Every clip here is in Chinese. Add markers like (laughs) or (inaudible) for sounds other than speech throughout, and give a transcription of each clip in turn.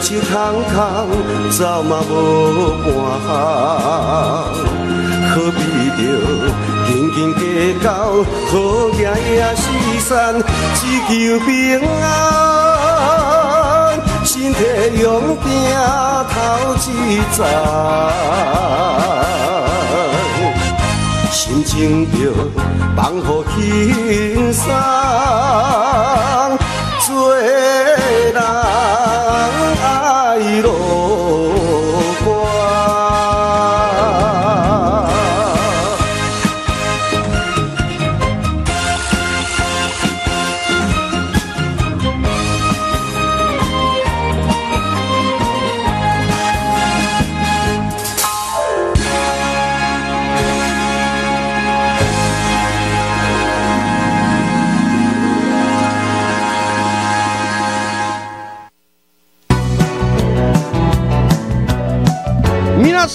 手空空，走嘛无半项，何必着紧紧计较，好夜夜失散，只求平安，身体勇拼头一站，心情着放乎轻松。爱乐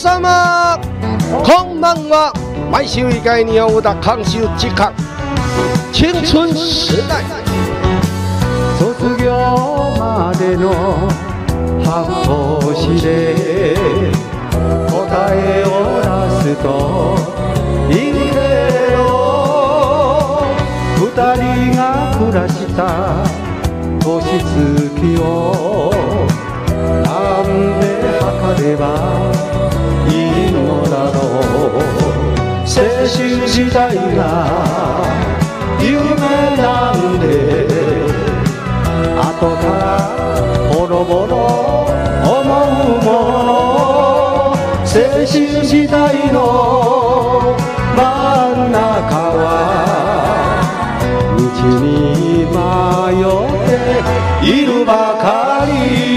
様。こんばんは。毎週以外におだ監修時間。青春時代。卒業までの半年で答えを出すといいけど二人が暮らした年月をなんで測ればの。青春時代が夢なんで後からボロボロ思うもの。青春時代の真ん中は道に迷っているばかり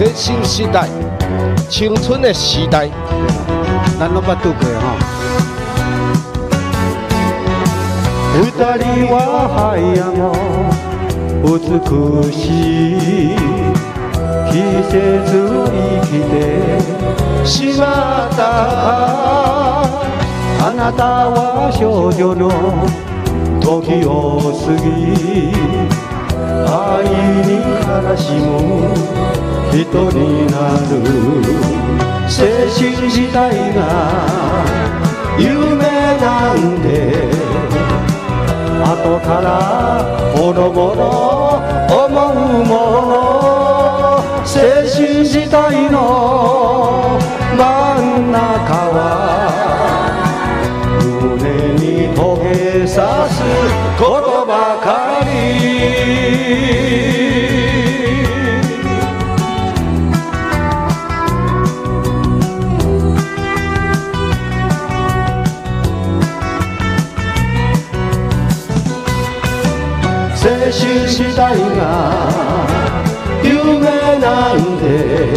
青春時代青春的時代咱拢捌拄过吼。二人は早も美しい季節生きてしまったあなたは少女の時を過ぎ愛に悲しむ人になる。青春時代が夢なんで後からボロボロ思うもの。青春時代の真ん中は胸にトゲさすことばかり。春時代が夢なんで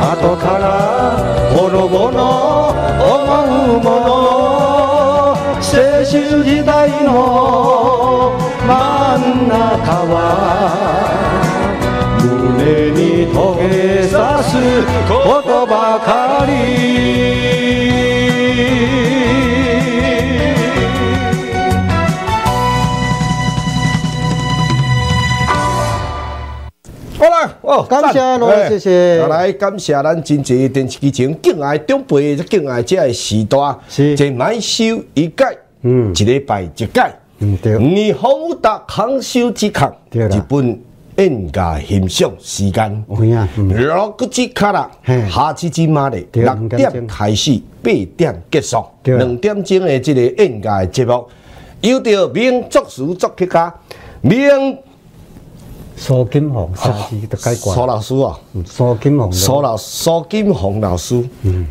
後からボロボロ思うもの青春時代の真ん中は胸にトゲさすことばかり。感谢谢谢。哎来感谢咱真济电视机前敬爱长辈，敬爱这个时代，是。这每收一届，嗯。一礼拜一届，嗯对。你好达康修之康，对啦。一本演歌欣赏时间。有影，嗯，六个节卡啦嘿，下次之马的六点开始，八点结束，两点钟的这个演歌的节目，由着名作词作曲家名苏金红下次就改苏，老师啊。嗯苏金红，苏老苏金红老师，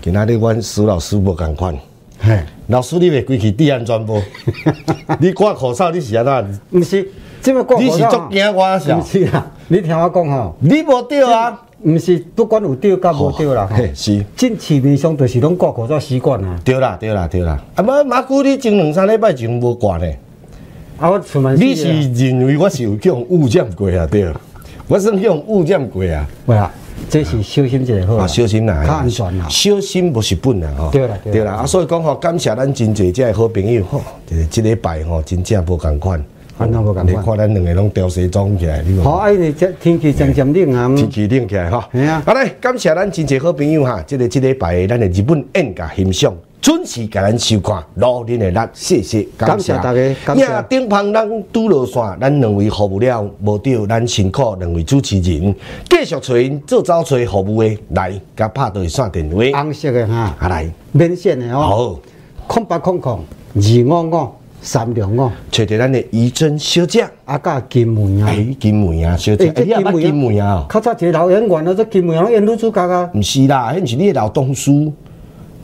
今仔日阮苏老师无共款。嘿，老师，你袂归去治安全无？(laughs) 你挂口罩，你是安怎？毋是，即么挂你是足惊我是毋是啦，你听我讲吼，你无对啊？毋是不管有对甲无对啦吼嘿，是真市面上就是拢挂口罩习惯啊。对啦，对啦，对啦。啊，马马久你前两三礼拜前无挂呢？啊，我出门你是认为我是有去用污染过啊？对，我算去用污染过啊。喂啊，这是小心一下好啊，小心啦，较安全啦。小心不是本啦吼。对啦对啦，啊，所以讲吼，感谢咱真侪这个好朋友吼，就是即礼拜吼，真正无共款，烦恼无共你款。看咱两个拢调西装起来，你好，看。啊，因为这天气渐渐冷啊，天气冷起来哈，嘿啊好嘞，感谢咱真侪好朋友哈，即、个即礼拜咱的日本演甲欣赏，准时甲咱收看，努力的力，谢谢，感谢。大家感谢。呀，顶旁咱拄落线，咱两位服务了，无着咱辛苦两位主持人，继续找因做走找服务的来，甲拍对线电话，红色的哈，啊来，免线的哦，好，空八空空，二五五，三六五，找着咱的怡珍小姐，啊，甲金梅啊。哎，金梅啊，小姐，哎，你也捌金梅啊？较早一个老演员啊，这金梅啊，演女主角啊。毋是啦，迄毋是你的老同事。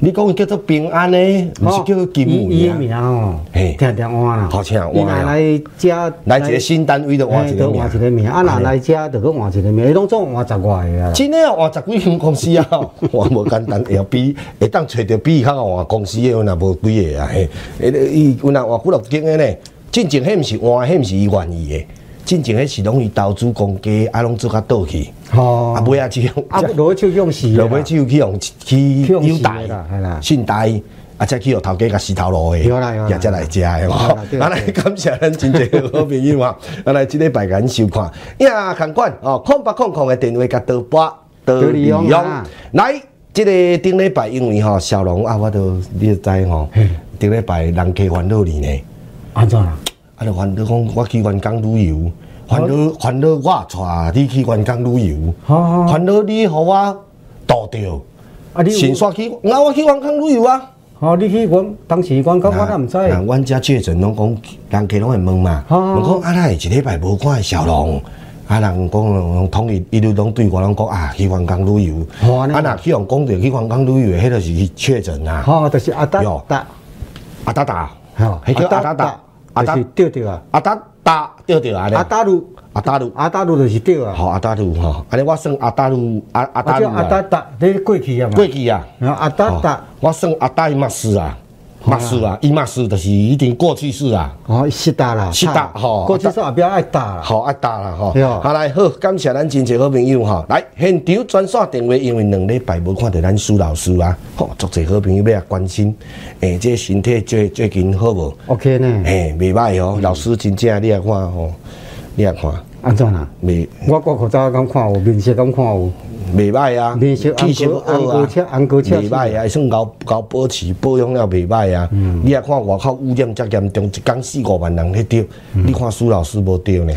你讲伊叫做平安呢，毋是叫金伊梅啊？伊的名哦嘿，听听换啦。好听换啊伊若来遮，来一个新单位就换一个名换一个名，啊，若来遮就搁换一个名，伊拢总换十外个啊。真诶啊，换十几间公司啊，(laughs) 换无简单，会比会当找着比伊较换公司诶，有若无几个啊嘿。诶，伊有若换几落间诶呢？真正迄毋是换，迄毋是伊愿意诶，真正迄是拢伊投资公家，啊拢做较倒去，吼啊尾啊只用，啊，落手用死落尾只有去用 (laughs) 去去用死优待的啦。信贷。啊，才去互头家甲死头路诶，有啦有啦。也才来食诶吼。啊来 (laughs) 感谢咱真侪好朋友啊，(laughs) 啊来即礼拜甲咱收看，呀，看管哦，空八空空诶电话甲倒拨倒利用。来，即个顶礼拜因为吼小龙啊，我都你都知吼，顶礼拜人客烦恼你呢，安怎啦？啊，就烦恼讲我去员工旅游，烦恼烦恼我带你去员工旅游，好好好。烦恼你互我渡着。啊，你先煞去，那，我去员工旅游啊。吼，你去阮当时阮讲我都毋知。那阮遮确诊拢讲，人家拢会问嘛，好好问讲啊，咱一礼拜无看小龙，啊，人讲统一一路拢对我拢讲啊，去员工旅游，啊，若去人讲着去员工旅游的，迄就是确诊啊，吼，就是阿达哟。达，阿达达，吼，迄叫阿达达，阿达就是对对啊。阿达达对对啊，阿达鲁，阿达鲁，阿达鲁就是对啊。好阿达鲁吼，安尼我算阿达鲁，阿阿达啊，路叫阿达啊，达，你过去啊嘛。过去啊。阿达达哦，我算阿达伊马斯啊，马斯啊，伊马斯就是已经过去式啊。哦，是达啦。是达吼过去说后壁爱打啦。好爱打啦吼好来好，感谢咱真侪好朋友吼，来现场转线电话，因为两礼拜无看到咱苏老师啊，吼，足侪好朋友要来关心，诶、这身体最最近好无？OK 呢？诶、袂歹哦，老师真正你来看吼，你来看，安怎啦？袂我过口罩敢看有，面色敢看有。袂歹啊，面色气色红好啊红高车袂歹啊，算高高保持保养了袂歹啊。嗯你来看外口污染遮严重，一工四五万人去钓，嗯你看苏老师无钓呢？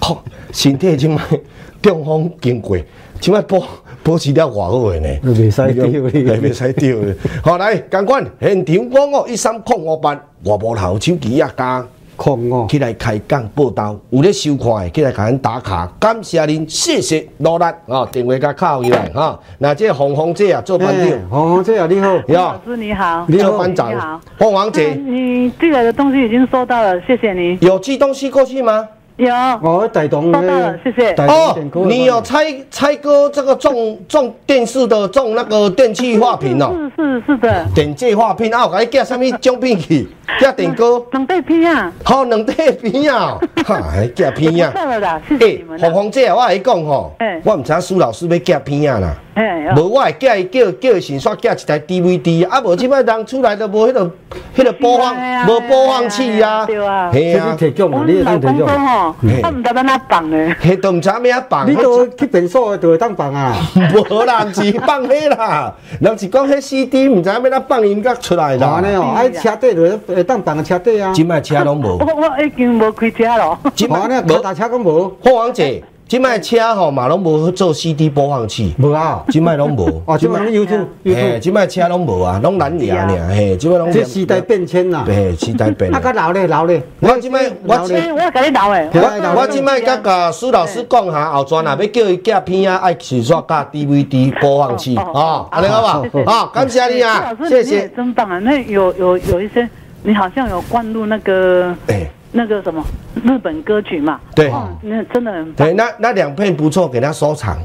吼，身体即摆 (laughs) 中风经过，即摆保保持了偌好诶呢？袂使钓你嘿袂使丢的。好来，赶快现场广告一三零五八，外部头手机啊加。空哦。起来开讲报道，有咧收看的，起来甲咱打卡，感谢您，谢谢努力啊！电话甲敲起来哈。那这红红姐啊，做班长，红红姐啊，你好。哟老，师你好，你好班长你好，红红姐你寄来的东西已经收到了，谢谢你。有寄东西过去吗？有，哦，台东收到了谢谢台哦你有猜猜哥这个种种电视的种那个电器化品哦，是是是的，电器化品啊，有甲你寄什么奖品去？寄电锅，两对片啊，好两块片啊，(laughs) 哈，还寄片啊不。错了啦，谢谢诶你，们红啦。红姐啊，我跟你讲吼，我毋知影苏老师要寄片啊啦。哎，无，我会叫伊叫叫伊先煞寄一台 DVD，啊无即摆人出来都无迄个迄个播放无播放器啊，对啊嘿啊提供啊，你会我老当提供公说。吼，他唔知要哪放呢。迄都毋知影要放，你都去便所的就会当放啊。(laughs) 无啦，毋是放迄啦，人是讲迄 CD 毋知影要哪放音乐出来啦。好安尼哦，爱车底就会当放车底啊。即摆车拢无我，我已经无开车咯。即摆无。脚踏车拢无？凤凰姐，即摆车吼嘛拢无做 CD 播放器，无啊。即摆拢无。(laughs) 哦，即摆你 YouTube 嘿即摆车拢无啊，拢蓝牙尔，嘿，即摆拢。这时代变迁啦。(laughs) 嘿，时代变啊，。较老咧，老咧。我即摆我我甲你老诶，我我即摆甲甲苏老师讲下，后转若要叫伊寄片啊，爱是说加 DVD 播放器哦，安尼好好不好？好，感谢你啊朱，老师你也谢谢。真棒啊！那有有有一些，你好像有灌入那个哎，那个什么日本歌曲嘛？对哦，那真的很棒对，。那那两片不错，给他收藏，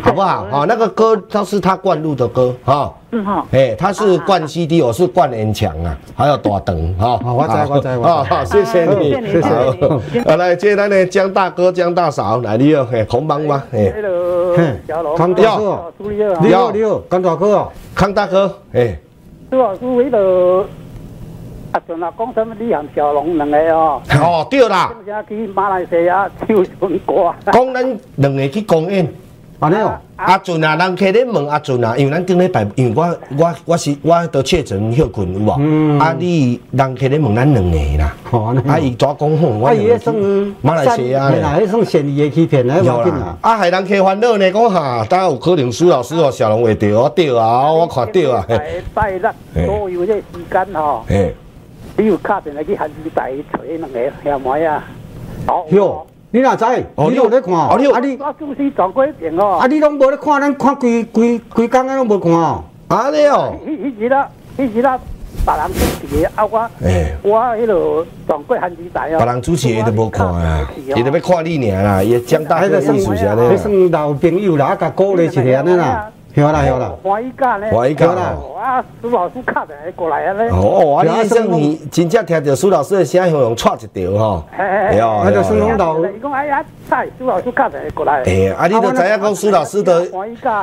好不好？好，那个歌都是他灌录的歌哈。是哈。哎，他是灌 CD，我是灌音墙啊，还有大灯哈。(laughs) 好我知我知我知好好，谢谢你，谢谢你谢谢你好，来接咱的江大哥、江大嫂，来你好，嘿，红帮吗？哎，Hello，嘿小龙，康大哥你好，你好，甘大哥哦。康大哥，哎，朱老师为了啊，像啊讲什么你和小龙两个哦，(laughs) 哦，对啦，正正去马来西亚唱春歌，讲咱两个去公演。安尼哦，阿俊啊，人客咧问阿俊啊，因为咱顶礼拜，因为我我我是我都确诊休困有无？嗯啊，你人客咧问咱两个啦，好安尼。啊，伊怎讲吼？我啊，伊两个算马来西亚咧。迄算嫌疑的欺骗，迄有无紧啦啦。，啊，害人客烦恼呢，讲哈，当然有可能苏老师哦，小龙会对我对啊，我看对啊，嘿，拜拜六所有这时间吼，嘿，你有打电话去韩语台找两个晓妹啊，好，哟，你哪知？哦你有咧看？哦你有啊你我主持撞过一遍哦啊，你拢无咧看，咱看规规规工啊拢无看哦。啊你哦，迄迄时啦，迄时啦，别人主持的啊，我诶，我迄落撞过韩语台哦，别人主持伊都无看啊，伊都要看你尔啦，伊江大哥艺术是安尼迄啦，算老朋友啦，啊，甲鼓励一下安尼啦。晓啦晓啦。欢喜干咧，欢喜干啦，啊，苏老师打电话过来啊咧，哦，啊，你算你真正听到苏老师的声，向用踹一条吼，嘿哦那就算拢老伊讲哎呀，蔡苏老师打电话过来，诶，啊，你都知影讲苏老师的。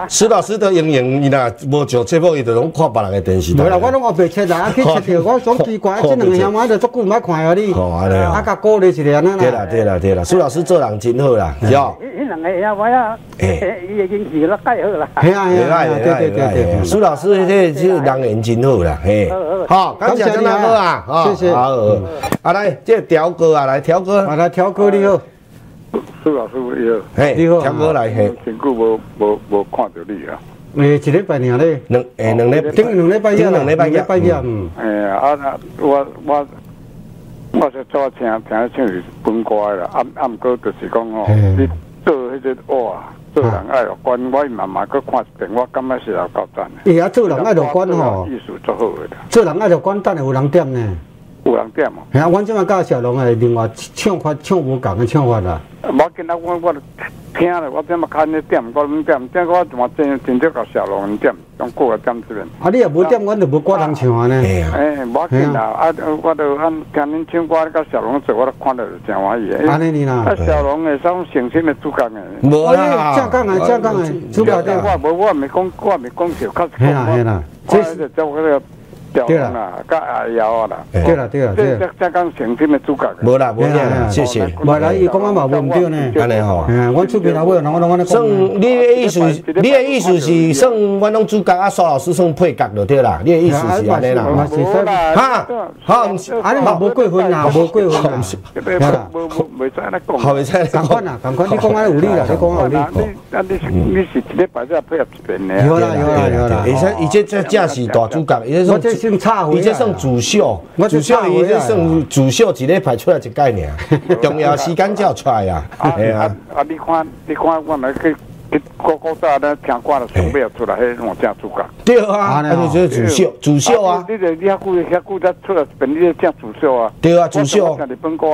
苏老师的营营，伊若无上节目，伊就拢看别人的电视台。无啦，我拢后白切啦，啊去 (laughs) 切着，我总奇怪，即两个兄妹就足久毋捌看啊你，哦安尼哦啊甲鼓励一下安尼对啦，对啦，对啦，苏老师做人真好啦，是哦。迄迄 (laughs) 两个呀，我呀，哎伊已经是了介好啦。系啊系啊，对对对对歹，。苏老师这这人缘真好啦，嘿。好，感谢张大哥啊，哈谢谢好，好啊来，这条哥啊，来条哥，啊来调歌你好，苏老师你好，嘿，你好。强哥来，嘿，真久无无无看到你啊！诶，一礼拜尔咧，两诶两礼顶两礼拜顶日两礼拜日，拜日，嗯，哎呀，啊那我我我是做听听唱是本歌的啦，啊啊，毋过就是讲吼，你做迄个哇，做人爱乐观，我慢慢去看一遍，我感觉是有够赞的。伊啊做人爱乐观吼，艺术做好的，做人爱乐观，等下有人点呢。有人点嘛。吓啊，阮即摆教小龙诶，另外唱法唱无共诶唱法啦。我见到我我听咧，我点么看你点，我唔点，点我我真真少教小龙点，用过个点这边。啊，你若无点，阮就无歌通唱啊呢。哎呀，哎，无要紧啦，啊，我都按听恁唱歌，甲小龙做，我都看到真欢喜的。安尼呢啊，小龙诶种诚心诶主角诶。无啦，正讲诶，正讲诶，主角对。我无我咪讲，我咪讲笑，较嘿啦嘿啦，我这就个小龙啦，甲阿瑶啊啦，对啦对啦对啦。这这这讲诚心的主角。无啦，无啦，谢谢。无啦，伊讲啊嘛无毋对呢。安尼吼嘿，啊，阮出边头尾，人我人我讲算讲。你的意思，你的意思是算阮拢主角啊，苏老师算配角就对啦。你的意思是安尼啦。哈好毋是啊，你嘛无过分啦，无过分啦。无无袂使咧讲。啦，共款，你讲啊有理啦，你讲啊有理。你啊你你是一礼拜才配合一遍的。有啦有啦有啦。伊这伊这这正是大主角，伊这算我这算插回伊这算主秀我，这主秀伊这算主秀一礼拜出来一概念，(laughs) 重要时间才有出来啊。啊啊，啊！你看，你看，我来去去古古早咧听歌了，上尾出来，迄种正主角。对啊，啊安尼哦就是主秀，主秀啊，你你你遐久遐久才出来，本你正主秀啊。对啊，主秀。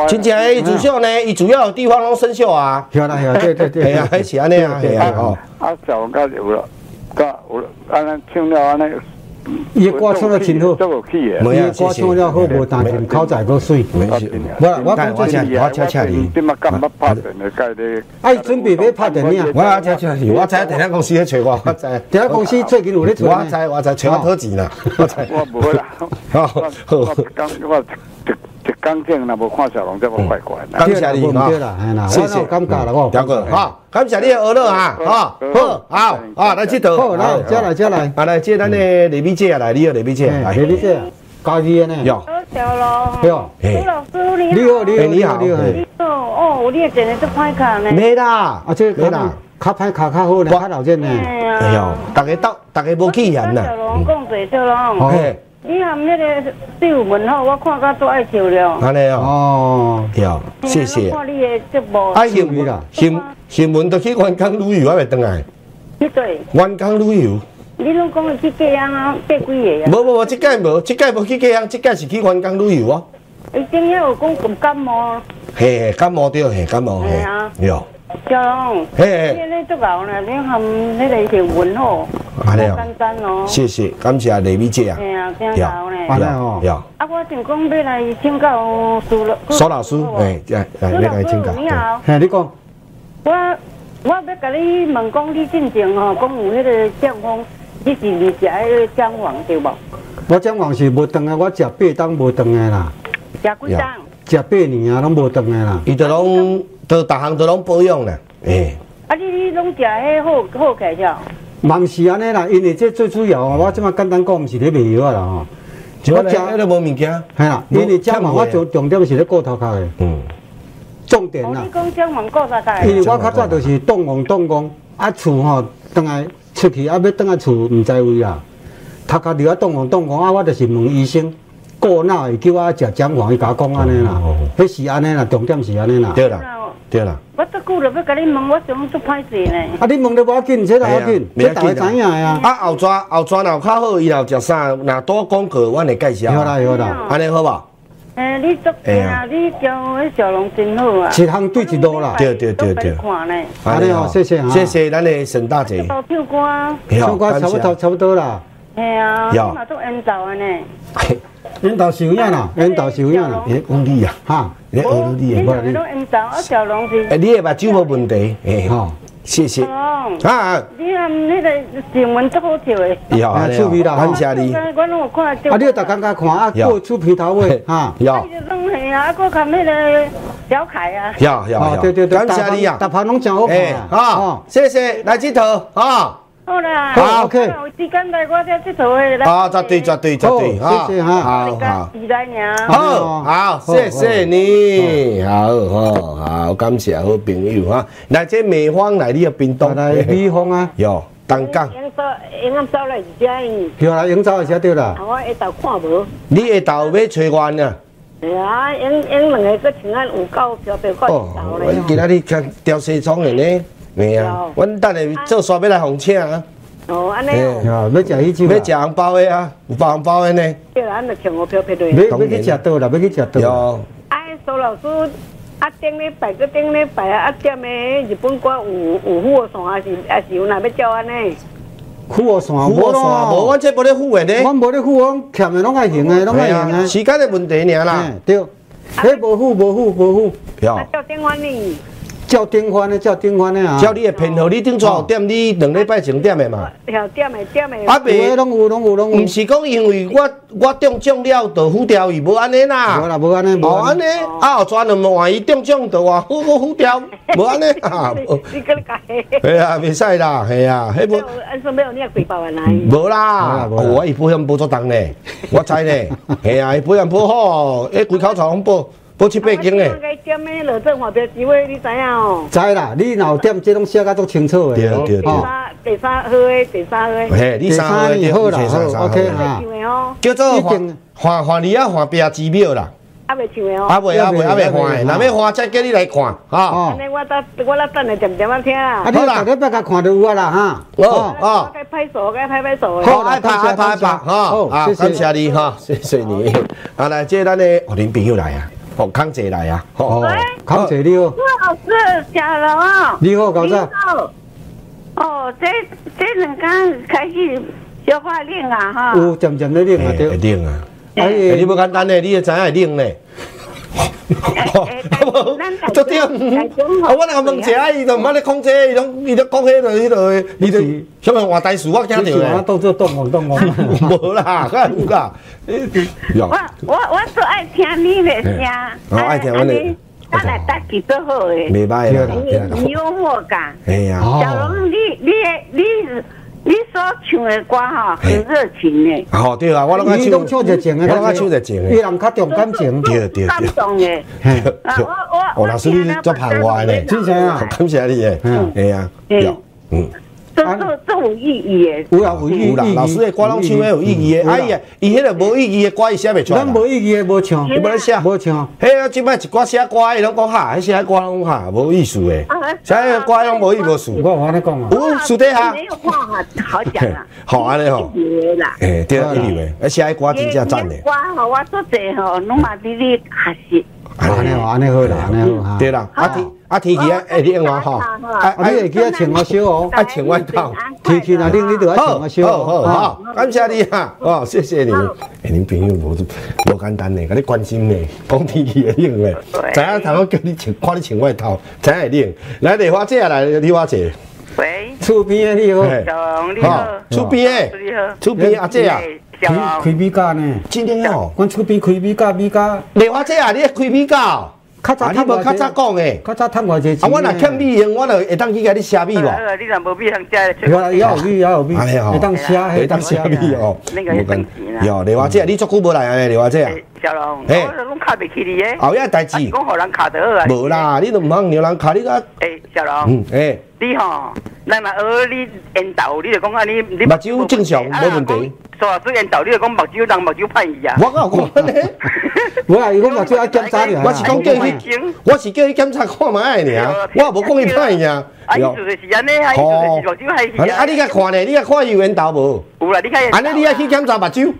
真正诶，主秀呢，伊主要的地方拢生锈啊。对啦对对对。系 (laughs) 啊，迄是安尼啊，系啊，吼。啊，小龙甲有了，甲有了，安尼唱了安尼。伊歌唱得真好，伊歌唱了好，无但是口才够水。我我讲我真请我请请你。啊，伊准备要拍电影。我要请请你，我知电影公司咧找我，我知。电影公司最近有咧。我知我知，找我讨钱啦，我知。我无 (laughs) 啦。好我我刚我一一刚见若无看小龙，这么怪怪的。感谢你哈。对啦，嘿啦，谢谢。我有，感觉啦，我有条哥，好，感谢你的娱乐啊，哈，好，好，好，来这头，好来，接来接来。啊，来接咱的李美姐来，你好，李美姐，来，嘿，你这高二的呢？哟，小龙，哟，嘿。苏老师你你好，好，你好，哎你好。你好。你好，哦，你的真的是快卡呢。没啦，啊，这没啦，卡牌卡卡好呢，卡老健呢。哎哎呦，大家到，大家无气言小呐，龙讲者小龙，嘿，你含那个秀文吼，我看到都爱笑了。安尼哦，哦，哟，谢谢。看你的节目，啊，新新新闻都去员工旅游，还袂回来。你对，员工旅游，你拢讲去贵阳啊，嫁几个啊？无无无，即届无，即届无去贵阳，即届是去员工旅游哦。伊今日有讲感感冒，嘿嘿，感冒对，嘿感冒，嘿。对小龙，嘿你嘿，咧足牛呢，你含那个秀文吼，安尼哦简单哦。谢谢，感谢李美姐啊。嘿啊，真好呢。安尼哦哟，啊，我想讲要来请教苏老苏老师，哎，来来，苏老要来请教。师你好，嘿，你讲，我我要甲你问讲，你进前吼讲有迄个降风，你是二十个姜黄对无？我蒋王是无长的，我食八当无长的啦，食几当？食八年啊，拢无长的啦。伊就拢都逐项都拢保养啦，诶，啊，你你拢食迄好好起了？嘛是安尼啦，因为这最主要啊，我即马简单讲，毋是咧卖药啊啦吼。我食迄个无物件，系啦，因为蒋王我重重点是咧顾头壳的，嗯，重点啦哦你。讲蒋王顾啥啥？因为我较早就是动工动工，啊厝吼，等来出去啊要等来厝毋知位啦，头壳伫啊动工动工啊，我就是问医生，过脑会叫我食姜黄，伊甲我讲安尼啦哦，迄是安尼啦，重点是安尼啦。对啦，对啦，我这久了要甲你问，我想做歹势呢。啊，你问得无要紧，这哪要紧，这大家知影呀啊。啊后抓后抓若有较好，伊若有食啥，若多广告，我会介绍。好啦好啦，安尼好无？诶，你做哎呀啊，你交迄小龙真好啊。一项对一路啦。对对对对看呢。安尼哦谢谢哈谢谢咱的沈大姐。都唱歌，唱歌差不多差不多啦，系啊，你有嘛做演奏的呢。(laughs) 引导收影啦，引导收影啦，诶，讲你啊，哈，你学你你的，两个都演奏，啊，小龙是。诶，你的目睭无问题，诶，吼，谢谢。哦，啊，你啊，迄个新闻都好笑的。以后安尼趣味啦哦，感谢你。我拢有看到。啊，你要逐工甲看啊，有过出鼻头尾哈。要啊，就拢系啊，啊，搁看迄个小凯啊。有有有，哦对对对，感谢你啊大。盘拢真好看诶，啊。好哦，谢谢，来这头啊。好啦，好，OK 有时间来我这佚佗的来。啊，绝对绝对绝对！谢谢哈好好。好好，谢谢你，好好好，感谢好朋友哈。来，这美方来你的冰冻，来美方啊，有单杠，营走营暗走来是遮样，对啦，营造一下对啦啊，。我下昼看无。你下昼要找我呢？对啊，两个搁穿啊有够漂哦，头阮今咧。仔日看调西装的呢，嘿啊，阮等下做煞要来红请啊，哦，安尼嘿。哦，啊，要食迄种啦要食红包的啊，有包红包的呢，对啦，咱就穿我漂漂的。要要去食倒啦，要去食倒啦。有。啊，苏老师，啊顶礼拜个顶礼拜啊，啊点的日本歌有有副线，还是还是有哪要叫安尼？虎河线富我线无，阮这无咧富的呢，阮无咧虎，阮欠的拢爱行的，拢爱嘿啊，行的。时间的问题尔啦。嘿，对，迄无虎无虎无虎，有啊，。叫电话你，照顶番的照顶番的啊。照你的偏好，你顶早点，你两礼拜前点的嘛。晓点的点的。啊，袂，拢有拢有拢有毋。是讲因为我我中奖了，就付掉伊，无安尼啦无啦。无安尼，无哦，安尼，啊，后转两万伊中奖就话付付付掉，(laughs) 无安尼啊。你搁你改。系啊，袂使啦，系啊，迄无安说没有你也几百万来。无啦，无啦无啦我伊保险保足重咧，我知呢，(laughs) 系啊，伊保险保好，迄规口罩拢保保七八斤呢。我该点的罗振华标机会，你知影哦？知啦，你若有点这拢写甲足清楚的。对对对哦第三号的第三号的。嘿，你三号第三好啦，OK 哈唱的哦，叫做换换换你啊，换壁之庙啦，还未唱的啊哦。未啊未啊未换的，还若要换再叫你来看，哈。哦安尼我等我来等下点点仔听啊，啊。你逐礼拜甲看就有啊啦哈。哦我哦。该拍手，该拍拍手的。好，爱拍爱拍爱拍哈，好啊，谢谢感谢你哈，谢谢你。啊，来，这咱的哦，恁朋友来啊，哦，康姐来啊，康姐你好，老师，小龙啊。你好，高仔。好。哦，这这两天开始消化冷啊哈。有渐渐咧冷啊对。冷啊，哎欸你不简单嘞，你也知影会冷呢。足点，啊，我若问一下，伊就毋捌咧控制，伊拢伊咧讲迄个迄个，伊就什么换台词，我惊你是着咧。我当做动工动工。无啦，敢有啦？我我我最爱听你的声。哦爱听阮的咱来搭起做好的。袂歹啦，你对啦你幽默感。哎呀，小龙，你你你你所唱的歌哈，很热情的，好对啊，我拢爱唱，唱热情的，我拢爱唱热情伊的，人较重感情。对对对。感。动的。嘿，啊，我我我哦，老师你做旁我呢，真正啊。(laughs) 感谢你诶，嗯。哎呀，嗯有，嗯，这这这有意义的。有啦有意义。有啦，老师的歌拢唱的有意义的，哎呀，伊迄个无意义的歌伊写袂出来咱啦，无意义的无唱，伊无咧写，无唱。迄个即摆一寡写歌的，伊拢讲哈，迄写歌拢哈无意思的，写个歌拢无意无思，我我咧讲啊，有私底下没，有话好 (laughs) 好讲啦。好安尼吼，一流的啦。诶，对啊，一流的，而写个歌真正赞的，我吼，我做者吼，拢嘛伫咧学习。安尼好，安尼好啦，安尼好哈。对啦，啊天啊天气啊会冷啊吼，啊啊，你会记啊穿我小哦，啊穿外套。天气若冷，你就要穿好我小好好哦。好，感谢你啊，哦，谢谢你。哎，恁朋友无无简单呢，甲你关心呢，讲天气会冷嘞，知影头我叫你穿，看你穿外套，知影会冷。来，梨花姐来，梨花姐，喂，厝边的你好，嘿。小龙你好。好，，厝边的，你好。厝边阿姐啊，小开龙，米家呢，真的哦。阮厝边开米家，米家丽华姐啊，你咧开米糕？较早啊，你无较早讲诶。较早趁偌济钱啊，我若欠米用，我就会当去甲你写米无？你若无米通食，有啊，也有米，也有米，会当写，会当写米哦。那个会挣钱啦。哟丽华姐，你足久无来安尼，丽华姐啊。小龙，嘿我拢卡袂起你诶。后壁代志讲互人卡得好啊。无。啦，你都毋通让人卡你个。诶，小龙嗯，，诶，你吼，咱若学你烟斗，你就讲啊，你你目睭正常无问题。所以烟斗，你就讲目睭人目睭歹去啊。我讲呢？(laughs) 我啊，伊讲目睭爱检查尔。我是讲叫伊，我是叫伊检查看卖尔，我也无讲伊歹尔。啊，意思就是安尼，啊，意是目睭歹去啊，啊，你甲看咧，你甲看有缘投无？有啦，你看。安尼你爱去检查目睭。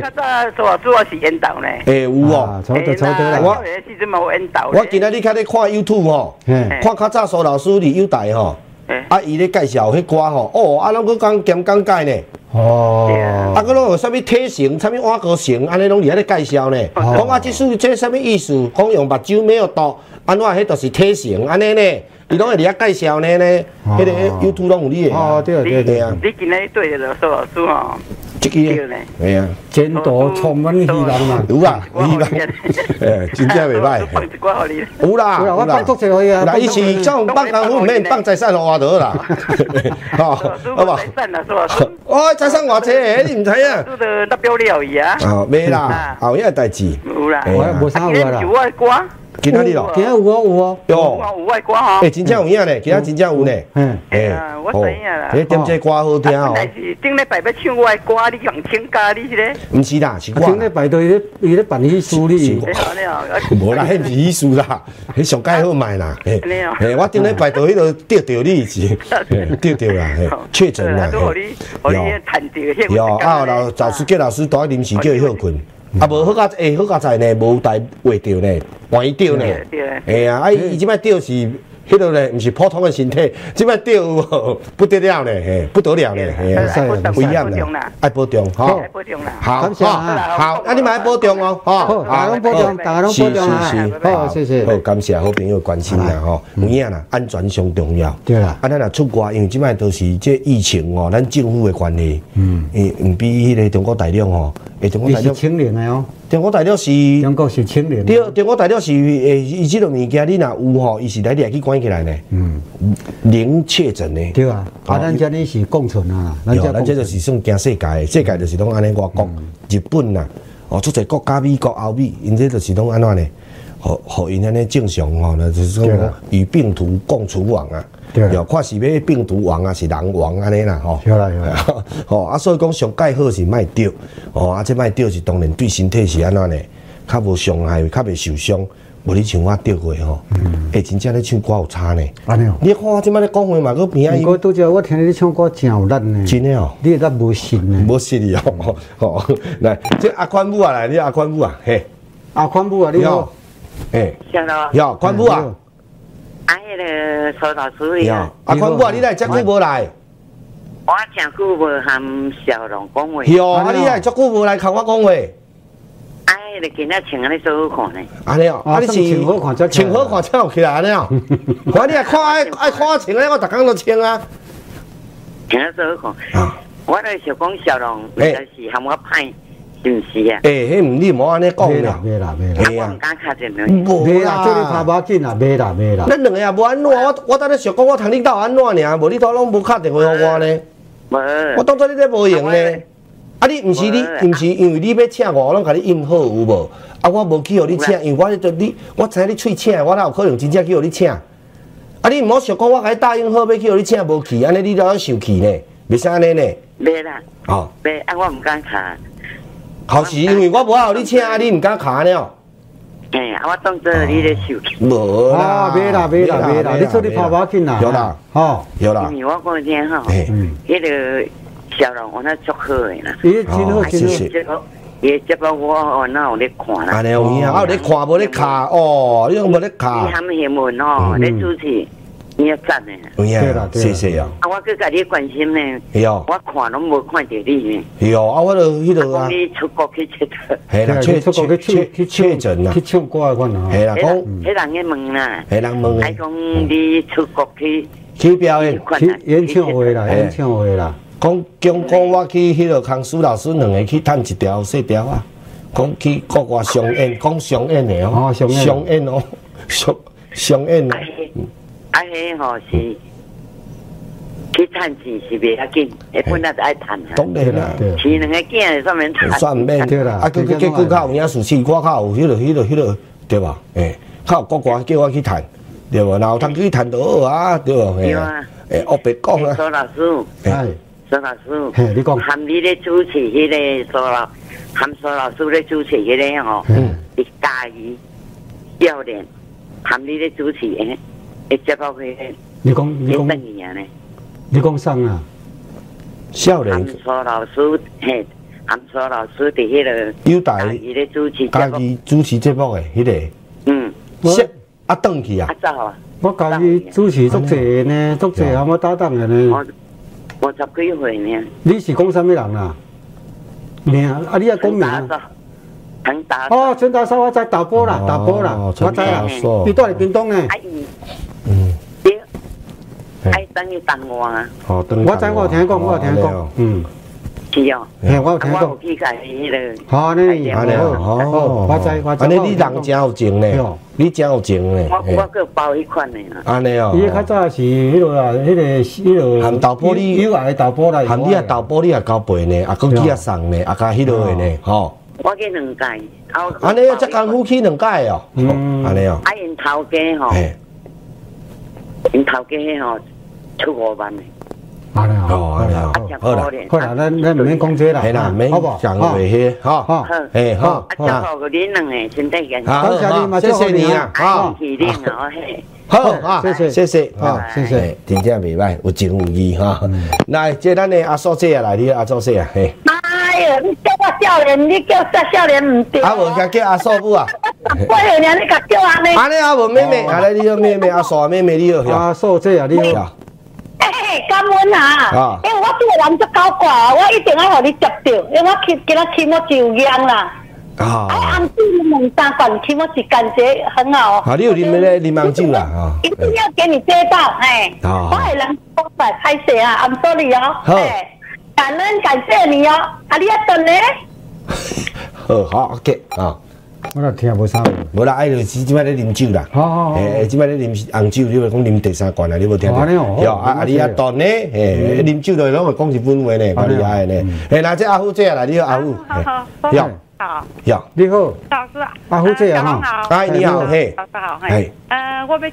较早所主要是引导呢。诶，有啊哦。差不多差不多啦。我迄时阵嘛有烟斗。我今仔日较咧看 YouTube 吼，嘿看较早苏老师伫优台吼，嘿啊，伊咧介绍迄歌吼，哦，啊，拢佫讲兼讲解呢，哦，啊，佫拢有啥物体型、啥物碗高型，安尼拢伫遐咧介绍呢。讲啊，即首这啥物意思？讲用目睭没有度，安怎迄就是体型安尼呢？伊拢会伫遐介绍呢呢，迄个 YouTube 拢有你的。哦，对啊对对，你今日对着了苏老师吼，即个。系啊，前途充满希望嘛。有啊，我你啦好，诶，真正袂歹。有啦，有啦我有啦放足侪可以啊嗱，以前种放功夫，毋免放财产互我得啦，吼，好无？散啦，苏老师。哦，财产偌济，你毋知影？苏的那表了伊啊。哦，未啦，后影代志，有啦。我冇啥有啊啦。今仔日咯，今仔有哦有哦。哟，我有我的歌吼。诶，真正有影咧，今仔真正有咧，嗯，诶啊，我知影啦。诶点这歌好听哦。啊，但是顶礼拜要唱我的歌，你用请假你是咧？毋是啦，是啊，顶礼我。拜都伊咧伊咧办喜事你。你好，你好。无啦，迄毋是意思啦，迄上介好卖啦，(laughs) 嘿你好，嘿，我顶礼拜到迄个得着你是，嘿 (laughs) 得着啦，嘿，确诊啦，有。啊，老老师叫老师大临时叫伊休困，啊无好甲诶好甲在呢，无台画着呢，换伊钓呢。哎呀，啊伊伊即摆钓是迄个咧，毋是普通的身体，即摆钓有 (laughs) 不得了咧，嘿，不得了呢，嘿呀，不一样啦，爱保重吼，爱保重啦。好，感谢啊好，啊你嘛爱保重哦，吼，好，大家拢保重，大家拢保重好，谢谢。好，感谢好朋友关心啦吼，有影啦，安全上重要。对啦啊，咱若出国，因为即摆都是即疫情哦，咱政府的关系，嗯，伊毋比迄个中国大陆吼，诶，中国大陆，清零的哦，中国大陆是，中国是清零。对，中国大陆是诶，伊即个物件你若有吼，伊是来掠去关起来呢，嗯，零确诊呢。对啊，啊，咱遮呢是共存啊，有，咱遮咱这就是算惊世界的，世界就是拢安尼外国、日本啦，哦，出侪国家美国、欧美，因这就是拢安怎呢？互互因安尼正常吼，那就是讲与病毒共存亡啊。对看是要病毒亡啊，是人亡安尼啦吼。对啦对啦 (laughs) 吼啊，所以讲上介好是卖钓，哦啊，这卖钓是当然对身体是安怎呢？较无伤害，较袂受伤。无你像我钓过吼，诶，真正咧唱歌有差呢。安尼哦。你看我即摆咧讲话嘛，个边啊不，过拄则我听你唱歌真有力呢，真诶哦。你那无信呢？无实力哦，吼，(laughs) 来，这阿宽母啊，来，你阿宽母啊，嘿，阿宽母啊，你好，嘿，晓得。哟，宽母啊，啊，迄个苏老师哟，啊宽母啊，你来遮久无来，我真久无和小龙讲话。哟，啊，你来遮久无来，看我讲话，啊，迄个今仔穿安尼做好看呢。安尼哦，啊，你是穿好看穿好看才有起来安尼哦，(laughs) 我你来看爱爱看我穿安尼，我逐工都穿啊，穿啊做好看。啊，我咧想讲小龙，嘿应该是含我歹，是啊？诶，迄毋你莫安尼讲袂啦啦，袂啦袂啦，啊，嘿啊我毋敢卡进去。无袂啦，这里拍啦，无紧啦，袂啦袂啦，恁两个也无安怎，我我等咧想讲我通你斗安怎尔，无你都拢无敲电话互我呢。无。我当作你咧无用呢。啊，你毋是你，毋是因为你要请我，我拢甲你应好有无？啊，我无去互你请，因为我咧你，我知影你喙请，我哪有可能真正去互你请？啊，你毋好想讲我甲你答应好要去互你请无去，安尼你都要生气呢？袂使安尼呢？袂啦，哦，袂啊，我毋敢卡。后是因为我无互你请，啊，你毋敢卡呢？嘿，啊，我当作你咧受气。无啦啊，，袂啦袂啦袂啦，你这里拍无紧啦，有啦，吼，有啦，因为我讲听吼，嘿，迄个小龙我那足好诶啦。伊真好哦真好。谢谢，这个，伊这个我我哪有咧看啦？安尼有影，啊有咧看无咧卡哦，你讲无咧伊卡，含新闻吼，咧主持，你要赞诶。有影对啦，对啦。谢谢啊，啊，我搁甲你关心呢，有。我看拢无看到你。呢。有啊，我就迄度啊。讲。你出国去佚佗，系啦，确出国去去唱确诊啦去，唱歌啊款啊，系啦，迄讲人迄人去问啦，系人问的，还讲你出国去去表演，去演唱会啦，嘿。演唱会啦，讲讲讲，我去迄个康苏老师两个去探一条细条啊，讲去国外上演，讲上演的哦，哦上演。上演哦，上上演哦啊，迄吼是去趁钱是袂要紧，迄本来就爱趁啊。当然啦。对，饲两个囝上面趁。算毋免，对啦啊，结结结果较有影事情，我较有迄落迄落迄落，对吧？诶，较有国外叫我去谈，对无？然后通去谈就好啊，对无？对啊诶，我白讲啊，苏老师，哎，苏老师，嘿，你讲，含你咧主持迄个苏老，含苏老师咧主持迄个吼，嗯，你嘉义教练，含你咧主持诶，会接到迄个，你讲，你你讲？你讲啥啊？少年。含苏老师嘿，含苏老师伫迄个有台嘉义咧主持家节目，己主持节目诶迄个，嗯，我是。啊，转去啊。啊，走啊，我家己主持足济呢，足济和我搭档的呢。我我十幾歲呢，你是讲啥物人啊？名啊，你也讲名啊？打陳打哦，全大嫂我知大波啦，大波啦，哦我知啦陳大，嫂伊住嚟屏東呢。阿姨，嗯，對，嘿愛等於等我啊，哦，等我知我有聽講，我有聽講，嗯，是哦，嘿，我有聽講。我有去甲迄個。好呢，安尼哦，哦，我知我知。安尼你人真有情呢，你真有情呢，我嘿。我个包一款的啦，安尼哦，伊较早是迄個啊，迄個迄個含豆腐你有愛豆腐啦，含你啊豆腐你也交陪呢，啊，佮去啊送呢，啊，加迄落的呢，吼，我去两届，啊安尼啊，这功夫去两届哦，嗯。安尼哦，啊因头家吼，嘿，因頭家迄吼出五万的，安尼啊，哦，安尼好啦。可，憐。好啦，咱咱唔免讲这啦，嘿啦，免好不好？講話迄，吼，好，好，嘿，好。啊，，祝啊，福恁两个身體健康，好，谢谢你好嘛謝謝你啊，愛好，嘿，好啊，謝謝謝謝，好哈，謝謝嘿，真正袂歹，有情有义哈。来，即咱的阿嫂姐啊，來，你阿嫂姐啊，嘿，哎呀，你叫我少年，你叫我少年唔对。阿文甲叫阿嫂母啊，我有年你甲叫安尼，安尼阿文妹妹，啊來，你叫妹妹，阿嫂妹妹，你好，阿，素姐啊，你好，呀，嘿嘿，感恩啊。啊！因为我这个人足高挂，我一定要互你接到，因为我今今仔起我就样啦。哎，啊，红酒两三罐，起我是感觉很好。啊，你有啉咧？啉红酒啦，啊，一定要给你接到，哎，好我的人都在拍摄啊，I'm sorry 哦，好。哎，感恩感谢你哦，啊，你要等呢？(laughs) 好好，OK，啊，我都聽無啥。无啦，哎就是即摆咧啉酒啦。好好好，誒，即摆咧啉红酒，你話講啉第三罐啊，你无听到？哦安尼哦有啊，啊你啊斷呢？誒，啉酒就攏會講一分話呢，蛮厉害呢。誒，嗱，這阿虎姐啊，來，你好，阿虎，好好，要好，要，你好，老师啊，阿虎姐好，哎，你好，嘿，老师好，嘿。嘿，呃，我要，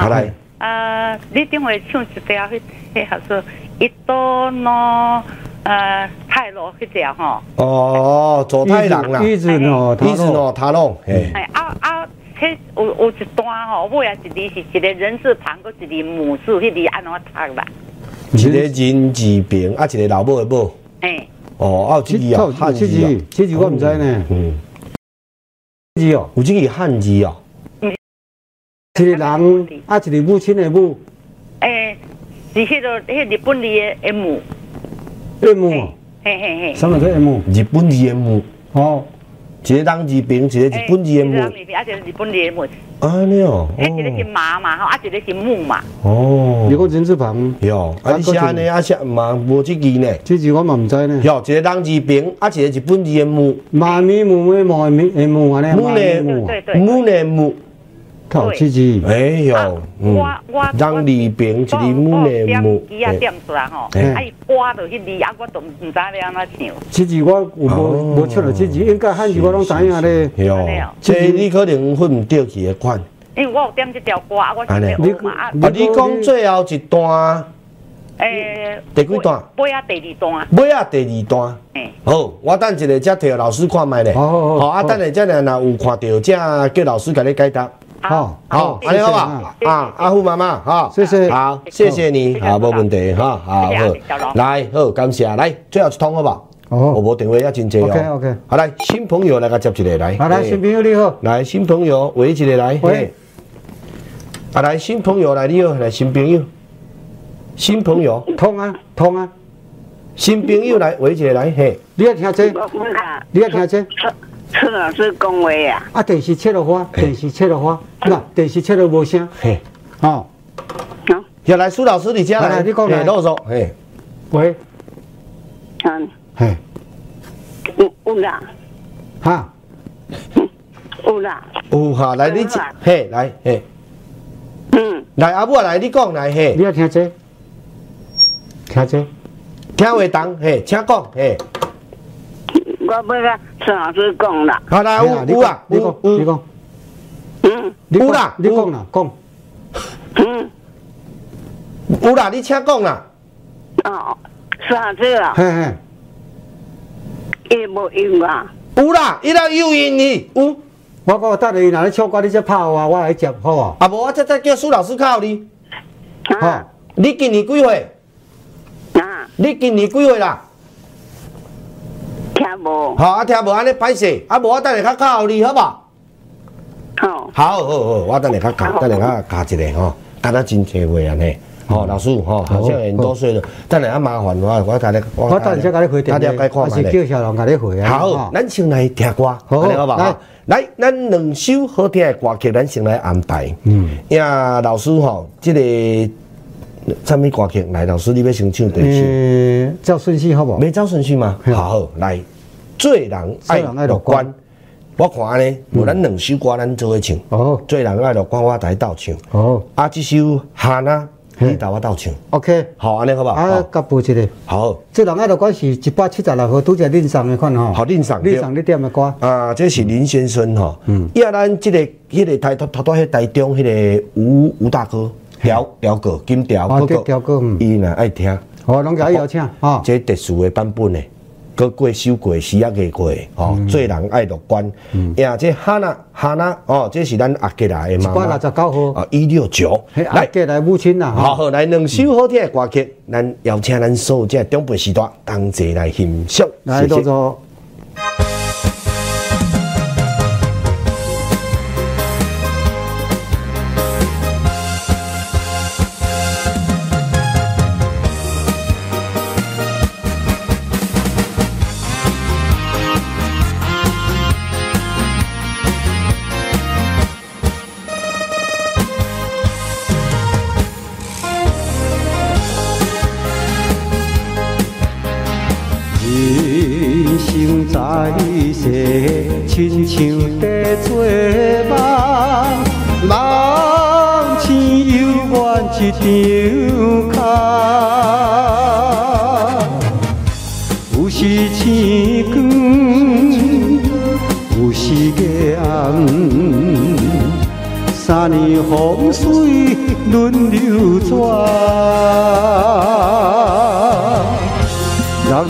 好來，呃，你等會唱一条迄迄合說一朵諾，呃，泰罗迄条吼，哦，左太郎啦，一直喏，一直喏，他弄，嘿，哎啊啊，迄有有一段吼，尾啊一字是一个人字旁，搁一個母字，迄字安怎读啦？一个人字旁，啊，一个老母的母，嘿，哦，啊，有這字哦，漢七字哦。字，，七字我唔知呢，嗯，七字哦，有這個漢字哦，一個人，啊，一個母親的母，誒，是迄個迄日本字的，M 哦，嘿嘿嘿。什麼叫 M？日本字的母，哦，一個人字邊，一個日本字的母，啊，一個日本字的母，安尼哦，哎，一个是马嘛，吼，啊，一个是木嘛，哦，你講人字旁，有，啊，你写安尼啊，写嘛無這字呢？这字我嘛唔知呢。有，一个人字边，啊，一個日本字的木。马咪母咩母咪誒母安尼，母呢母啊，對對，母呢母，靠七字，哎呦，嗯我我，人字邊一個母呢母，機啊点出来吼，嘿啊伊掛到迄字啊，我都毋知咧安怎唱，七字我有哦無無出來七字，应该汉字我拢知影咧。哦，這你可能分唔對去的款。因为我有点即条歌，啊，我是安尼咧學嘛，啊，啊，你讲最后一段，诶，第几段？尾啊第二段，尾啊第二段。誒，好，我等一下才摕老师看覓咧。好好好好啊，等下才若若有看到，才叫老師給你解答。好，好，安尼好吧？啊，阿虎妈妈，哈，谢谢。好，谢谢你，好，冇問題，哈，好，好，来，好，感谢，来，最后一通好吧？哦。我無電話也真濟哦。OK，OK。好，来，新朋友来个接一个来。好来，新朋友你好，来，新朋友，围一个来。喂。嘿。啊，来，新朋友来，你好，来，新朋友。新朋友，通啊通啊，新朋友来围一个来，嘿。你要聽這，我看你要聽這，崔老师讲话呀，啊电视切了花，电视切了花，那电视切了无声，嘿。哦，要来苏老师你家來，來來你講來嘿，囉嗦，嘿。喂，嗯，嘿，有有啦，哈，(laughs) 有啦，有哈，来你讲嘿来嘿，嗯，来阿母来你讲来嘿。你，要听这，听这，听话当嘿，请讲嘿，我不是陈老师讲啦，好来哎呀有有啊你讲，你讲，嗯。有啦你讲啦，讲，嗯，有啦，你请讲啦，哦，陈老师啊，嘿嘿，伊无用啊，有啦，伊拉有因你有，我讲等下伊若咧唱歌，你再拍我，我来接好啊，啊无我再再叫苏老师考你，啊。你今年几岁？啊，你今年几岁啦？听无，好，啊听无安尼歹势，啊无我等下较考你好无？好，好。好好，我等下较教，等下较教一个吼，干那真济话安尼。吼，老师吼，好像很多岁了，等下啊麻烦我，我等下我等下甲你回电大家该看还是嘛叫小龙甲你回啊，好哈，咱先来听歌，好好吧好？来？来，咱两首好听的歌曲，咱先来安排。嗯，呀，老师吼，这个什么歌曲？来，老师你要先唱第一首，呃，照顺序好不好？没照顺序吗？好好，来，做人爱乐观。我看安尼，无咱两首歌咱做伙唱。哦做人爱乐观，我台倒唱。哦啊，这首哈娜，你台我倒唱。，OK，好，安尼好不好？啊好，甲播一个。好。这人爱乐观是一百七十六号拄则恁上的款吼，好恁送对恁送你点的歌，啊，这是林先生吼，嗯，伊啊，咱这、个迄、个台头头头迄台中迄个吴吴大哥调调过金调哦对调过嗯。伊若爱听，哦，拢甲伊邀请吼，这特殊的版本的，过过首过时啊个过，吼、嗯。做人爱乐观，呀，这哈娜哈娜哦，这是咱阿吉来的一妈妈，百六十九号，啊，一六九，嘿，阿过来母亲啦，吼，好好来两首好听的歌曲，咱邀请咱所有这长辈时代同齐来欣赏，来多多。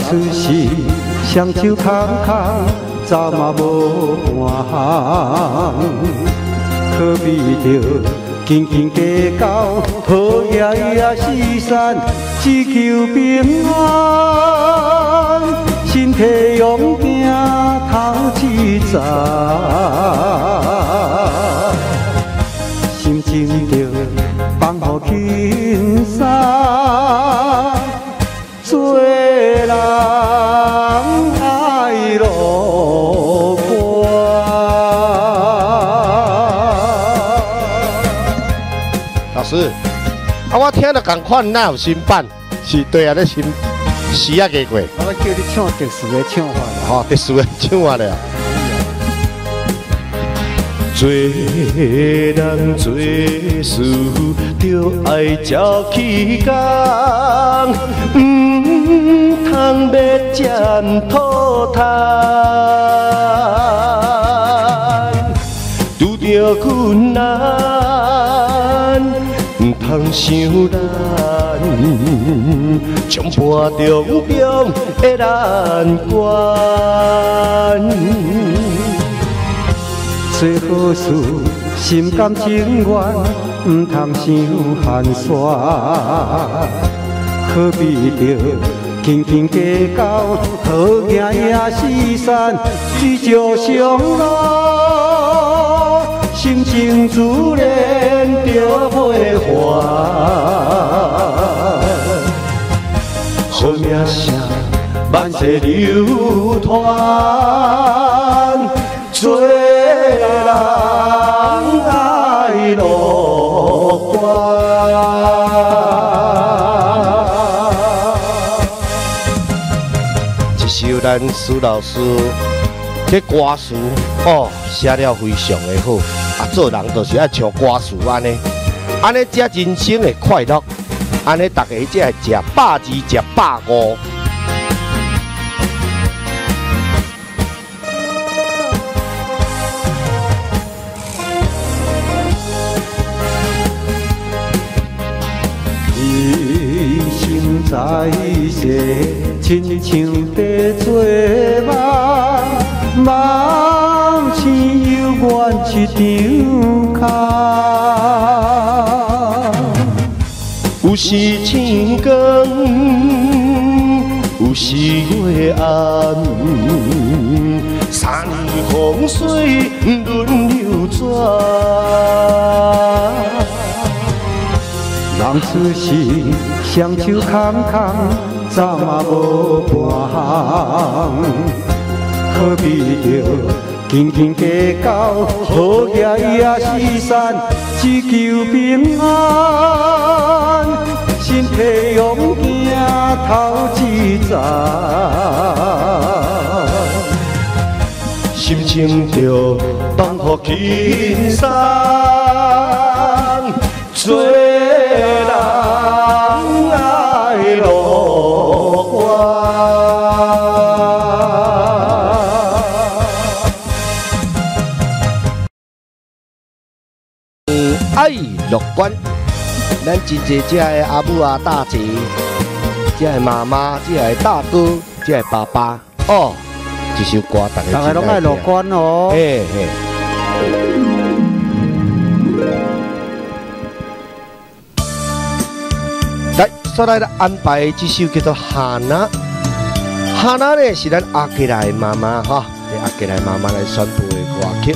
出世，双手空空，早嘛无半项。可比着紧紧计较，好夜夜四散，只求平安。身体勇拼头一站，心情着放乎轻松。听了共款，哪有新版？是对啊，咧新时啊个过，我叫你唱特殊的唱法啦。吼，特殊的唱法了。做人做事，着爱照起工，毋通要占土赚。拄着困难，毋通伤难，冲破重重的难关。做好事，心甘情愿，毋通伤寒酸。可比着轻轻计较，好行也四散，只照上路，心情自然着会还。好名声万世流传，做人爱乐观。一首咱苏老师，这歌词哦写了非常的好，啊做人就是爱唱歌词安尼，安尼才人生的快乐，安尼大家才会食百二食百五。在世，亲像在做梦，梦醒犹原一张空。有时天光，有时月暗，三年风水轮流转。人此时双手空空，早嘛无半项，何必着斤斤计较，好野也是散，只求平安，身体勇行头一站。心情着放乎轻松，做咱真济这的阿母啊、大姐，这的妈妈，这的大哥，这的爸爸，哦，这首歌大家大家拢爱乐观哦。嘿嘿。来，再来的安排这首叫做《哈娜》，哈娜呢是咱阿吉来妈妈哈，是阿吉来妈妈来宣布的歌曲。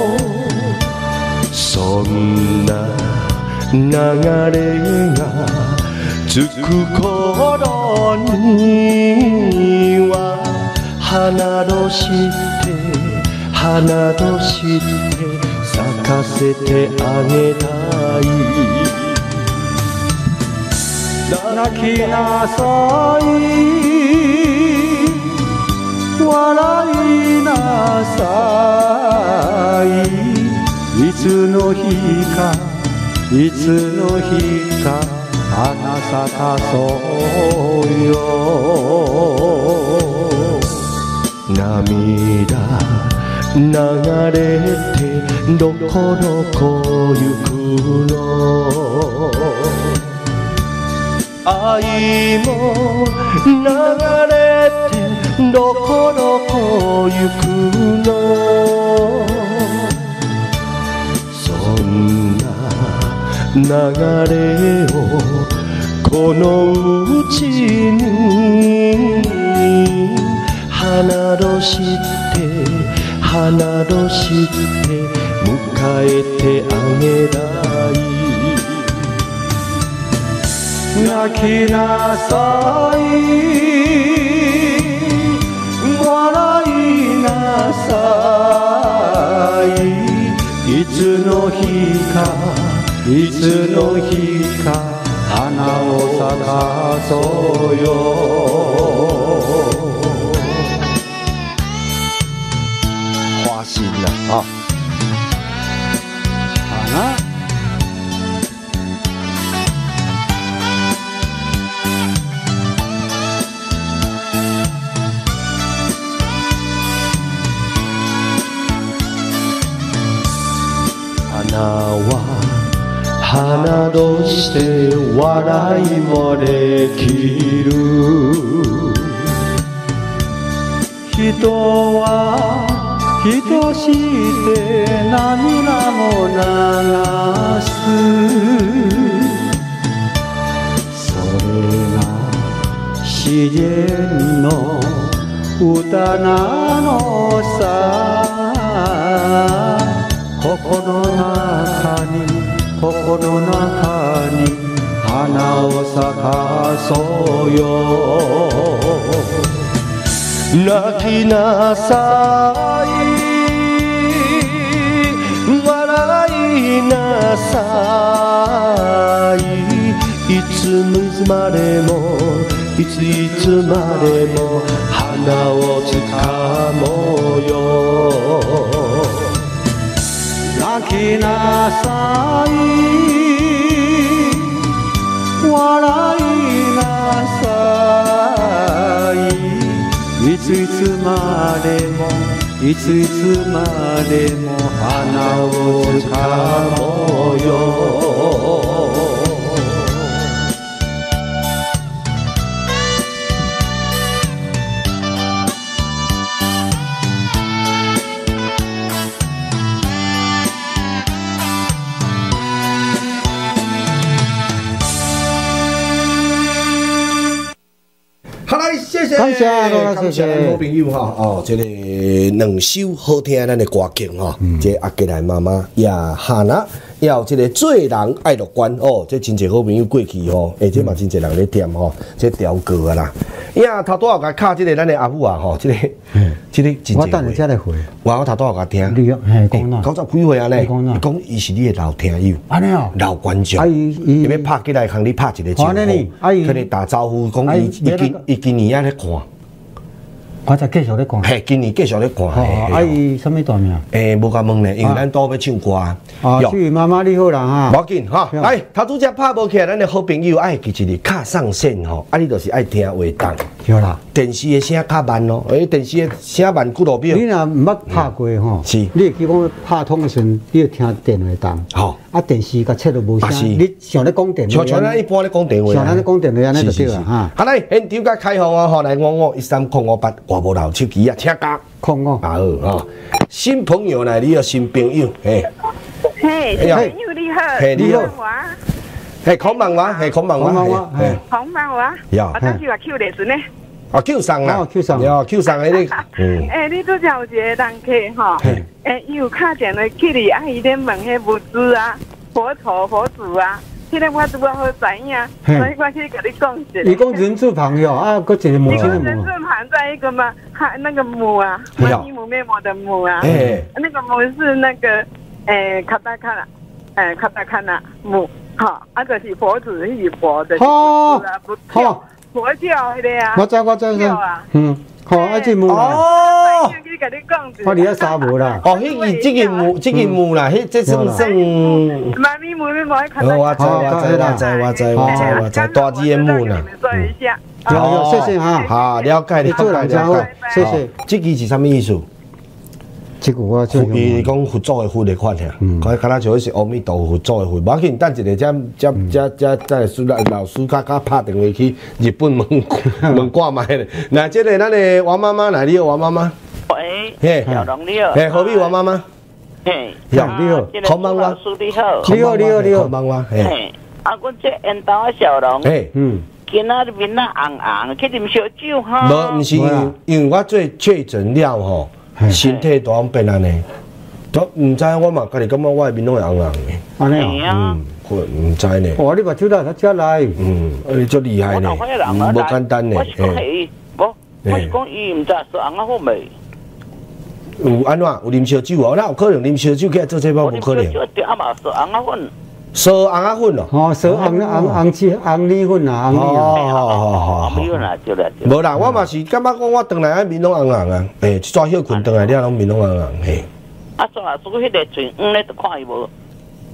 そんな流れがつく頃には花として花として咲かせてあげたい。泣きなさい。笑いなさい。いつの日かいつの日か花咲かそうよ。涙流れてどこどこ行くの？愛も流れてどこどこ行くの？んな流れをこのうちに花として花として迎えてあげたい。泣きなさい。笑いなさい。いつの日かいつの日か花を咲かそうよ。花心啊は花として笑いもできる人は人して涙も流すそれが自然の歌なのさ。心の中に心の中に花を咲かそうよ。泣きなさい。笑いなさい。いつもいつまでもいついつまでも花をつかもうよ。きなさい。笑いなさい。いついつまでもいついつまでも花をつかもうよ。谢谢，感谢。谢。咱好朋友哈哦，这个两首好听的咱的歌曲哈，这阿吉来妈妈呀哈娜，要这个做人爱乐观哦，这真侪好朋友过去哦，诶，这嘛真侪人咧点吼，这调歌啊啦，呀头拄仔甲卡这个咱的阿母啊吼，这个这个真我等下侪再来回。我，我头拄仔甲听，你嘿讲哪？九十几岁啊咧，讲伊是你的老听友。安尼哦，老观众，啊伊要拍起来，向你拍一个招哦安尼呼，啊伊。跟你打招呼，讲啊伊伊伊今今年啊咧看，我再继续咧讲。嘿，今年继续咧看，哦，嘿啊嘿。伊什么大名？诶，无甲问咧，因为咱都要唱歌，啊，哟。志妈妈你好啦哈。无要紧哈，哟来，头拄只拍无起来，咱的好朋友爱记一日卡上线吼，啊，你就是爱听话动，有啦。电视的声较慢咯，诶，电视的声慢几多秒。你，若毋捌拍过吼，是。你会记讲拍通的时阵，你要听电话档，吼，啊电视甲切都无声，你像咧讲电话，像像咱一般咧讲电话啊，像咱咧讲电话安尼就是对啦哈。好来，现场甲开放啊，吼，来五五一三零五八，我无留手机啊，请假。空哦，啊好啊，新朋友来，你有新朋友，嘿，嘿，朋友你好，嘿你好我，嘿，孔孟话，嘿，孔孟孔孟话话，嘿，红包我，呀我当时话 Q 的是呢。啊，Q 上啦哦，Q 上呀，Q 上迄个，(laughs) 嗯，诶，你拄则有一个人客吼。嘿，诶，伊有敲电话去你，阿姨咧问迄物资啊，佛头佛祖啊，迄个我拄啊好知影，嘿。所以我去甲你讲一下。你讲人字旁哟，啊，搁一个母你亲的母。说人字，旁在一个嘛，还那个母啊，哎呀妈咪母面膜的母啊，哎，那个母是那个诶卡达卡啦，诶卡达卡啦母，好，啊就是佛子是佛的，哦啊不好，佛教迄个啊，我知我知嗯，好，啊只木啦，哦，去甲你讲一下。我伫遐沙木啦，哦，迄个这个木，这个木啦，迄这算算，妈咪木咪母还看哦，我知，我知，我知，我知，我知，我知，大只的母啦，说一下。有有，谢谢哈，好，了解，你了解，谢谢。这个是什么意思？这个我就伊讲佛祖的佛的款呀，佢敢若像是阿弥陀佛祖的佛，无要紧，等一下才才才才来师老师甲甲拍电话去日本问问 (laughs) 挂麦咧。那，这个咱的王妈妈来，你好，王妈妈，喂，嘿，小龙你好，嘿，何必王妈妈？嘿，呀你好这个空邦哇老师你好，你好你好你好。空邦哇，嘿，嘿，啊，阮这缘投的小龙，嘿，嗯，今仔日面啊红红，去啉烧酒哈。无，毋是因为因为我做确诊了吼，身体都拢变安尼，都毋知我嘛，家己感觉我的面拢会红红的，安尼哦，嗯，我毋知呢，哦，你目睭来，才来，嗯，你足厉害我呢无简单呢我，是讲嘿。嘿，我我是讲伊毋知是红啊好未？有安怎？有啉烧酒哦？那有可能啉烧酒起来做这包我无可能，就对啊嘛是红啊粉，烧红啊粉咯。哦，烧红红红子红米粉啊，红米啊，哦，好好好好没。有啦，对啦对啦。无啦，我嘛是感觉讲我回来啊面拢红红啊，诶，一早休困回来了拢面拢红红嘿。啊，宋老师迄个嘴黄咧，就看伊无，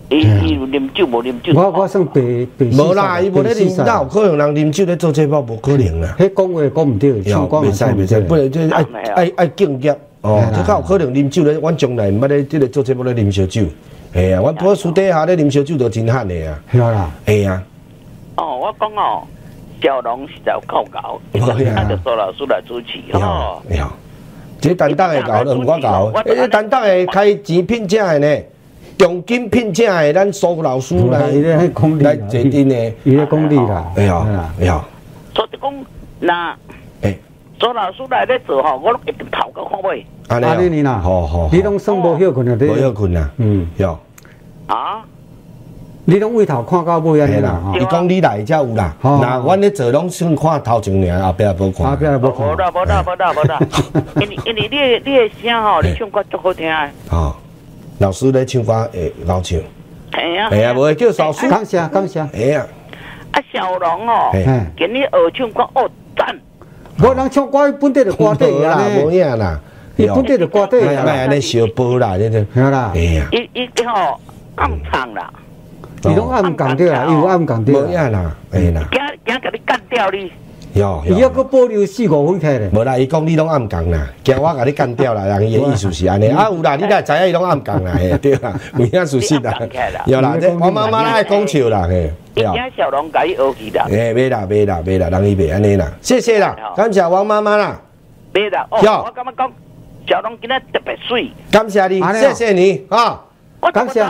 伊伊有啉酒无啉酒？我我算白白无啦，伊无咧啉，哪有可能人啉酒咧做这包无可能啦。迄讲话讲唔对，哟，唱歌嘛袂使袂使，不然这爱爱爱敬业哦。这较有可能啉酒咧，阮从来毋捌咧，即个做这包咧啉烧酒。嘿啊，我我私底下咧啉烧酒都真罕的啊。对啦，会啊。哦，我讲哦，小龙是在有够搞，哎呀那就苏老师来主持哦。你好，这担当的搞，唔我搞。诶，这担当的开钱聘请的呢，重金聘请的，咱苏老师来来啦，坐镇的。伊咧讲理啦，哎呀，哎呀，所以讲，那诶，周老师来咧做吼，我拢一直头到看尾。安安尼呢？啦，好好，你拢算无休困啊？你无休困啊，嗯，哟，啊，你拢为头看到尾安尼啦伊讲你来才有啦，好那阮咧做拢算看头前尔，后壁无看。后壁无看。无啦看，无啦无啦无啦，(laughs) 因为因为你的你的声吼，你唱歌足好听的，吼，老师咧唱歌会老唱，系啊，哎呀，无叫老师，感谢感谢，哎呀，啊，小龙哦，今日学唱歌哦赞，无人唱歌，伊本地就歌底无啦，啊无呢，影啦，伊本地的歌底啊啦，莫莫安尼小波啦，你这，吓啦。哎，呀，伊伊吼暗唱啦，伊拢暗讲对啦，伊有暗讲对无啦，影啦，哎啦，惊惊甲你干掉你，哟伊还佫保留四五分起咧，无啦，伊讲你拢暗讲啦，惊我甲你干掉啦，(laughs) 人伊的意思是安尼。啊有啦，你若知影伊拢暗讲啦，嘿，对啦，(laughs) 有影属实啦。有啦，这我妈妈爱讲笑啦，嘿，惊小龙甲伊学去啦，诶，袂啦，袂啦，袂啦，人伊袂安尼啦，谢谢啦，感谢王妈妈啦，别啦，哦，哟。我感觉讲小龙今日特别水，感谢你，谢谢你啊，我感谢。唔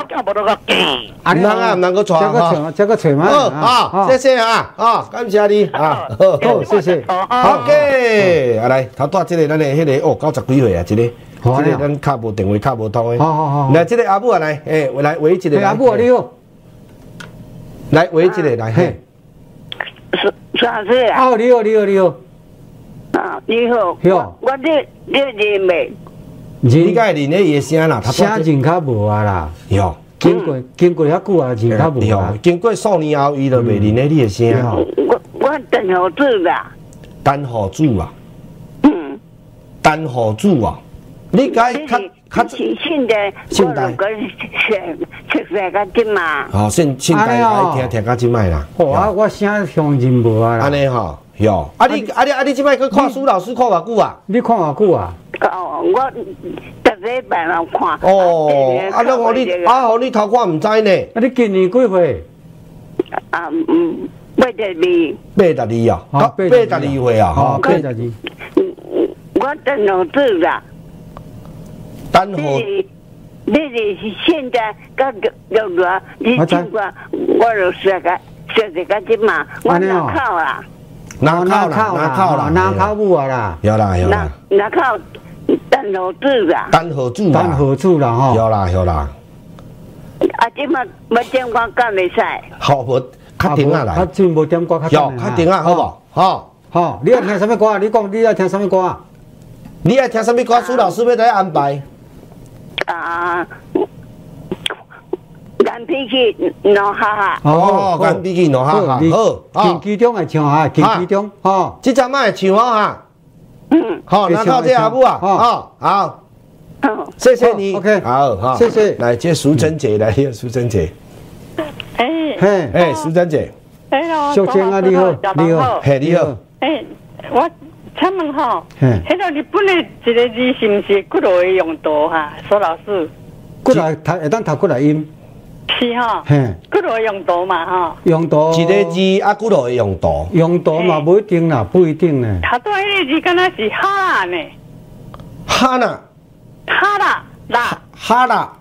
通啊，唔通个这传哈，这个找嘛，好啊，谢谢啊，啊，感谢你啊，好好，谢谢。，OK，啊来，头带这个咱的迄个哦，九十几岁啊，这个，这个咱卡无电话，卡无通的，好好好来，这个阿母啊来，诶，来围一个阿母你好，来围一个来，嘿。嘿，是是啊是啊，哦你好你好你好，啊你好，你好。我我你你认未？你该认咧伊的声啦，头声带真较无啊啦，哟。经过经过遐久啊，认较无啊，，经过数年后，伊就袂认咧你的声。我我等候住啦，单户主啊，嗯，单户主啊，你该你较较是是现在 (laughs) 现代我跟识识识个金嘛，哦，现现代安尼哦爱听听较即摆啦。哦啊我声上真无啊安，尼吼，哟，啊你啊你啊你即摆去看苏老师看偌久啊？你看偌久啊？哦，我逐礼拜人看，哦，啊那互你啊互你头看毋知呢，啊你今年几岁？啊嗯，八十二，八十二啊，八十二岁啊，哦吼，八十二，我等候子啦，单户你你是现在个个个，你我知经过我就识个说这个金嘛，我哪靠啦，拿靠啦，拿靠啦，拿靠母啊啦，有啦有哪啦，哪靠等候子啦，单户主啦，单合住啦吼。有啦有啦，啊，即嘛要电话干袂使。好无较停下较来，真无点歌较哟，较停啊，好无？吼。好，你要听什么歌？你讲你要听什么歌？你要听什么歌？苏老师要来安排。啊，蓝脾气，喏哈哈，哦，干笔记喏哈哈，你好，好，近期中爱唱哈，近期中吼，即阵卖唱好哈，嗯，好，那靠这阿母啊，好好，好，好。谢谢你。好，OK。好好，谢谢。来，接淑珍姐来，淑珍姐，哎。嘿，哎，淑珍姐，哎哟，小姐啊，你好，你好，嘿，你好，哎，我请问吼，嘿，迄个日本的一个字是毋是骨头的用途哈？苏老师。过来读，会当读过来音，是吼，嘿，骨头的用途嘛吼，用途一个字啊，骨头的用途，用途嘛不一定啦，不一定呢。头拄迄个字敢若是哈啦呢，哈啦，哈啦。啦。哈啦，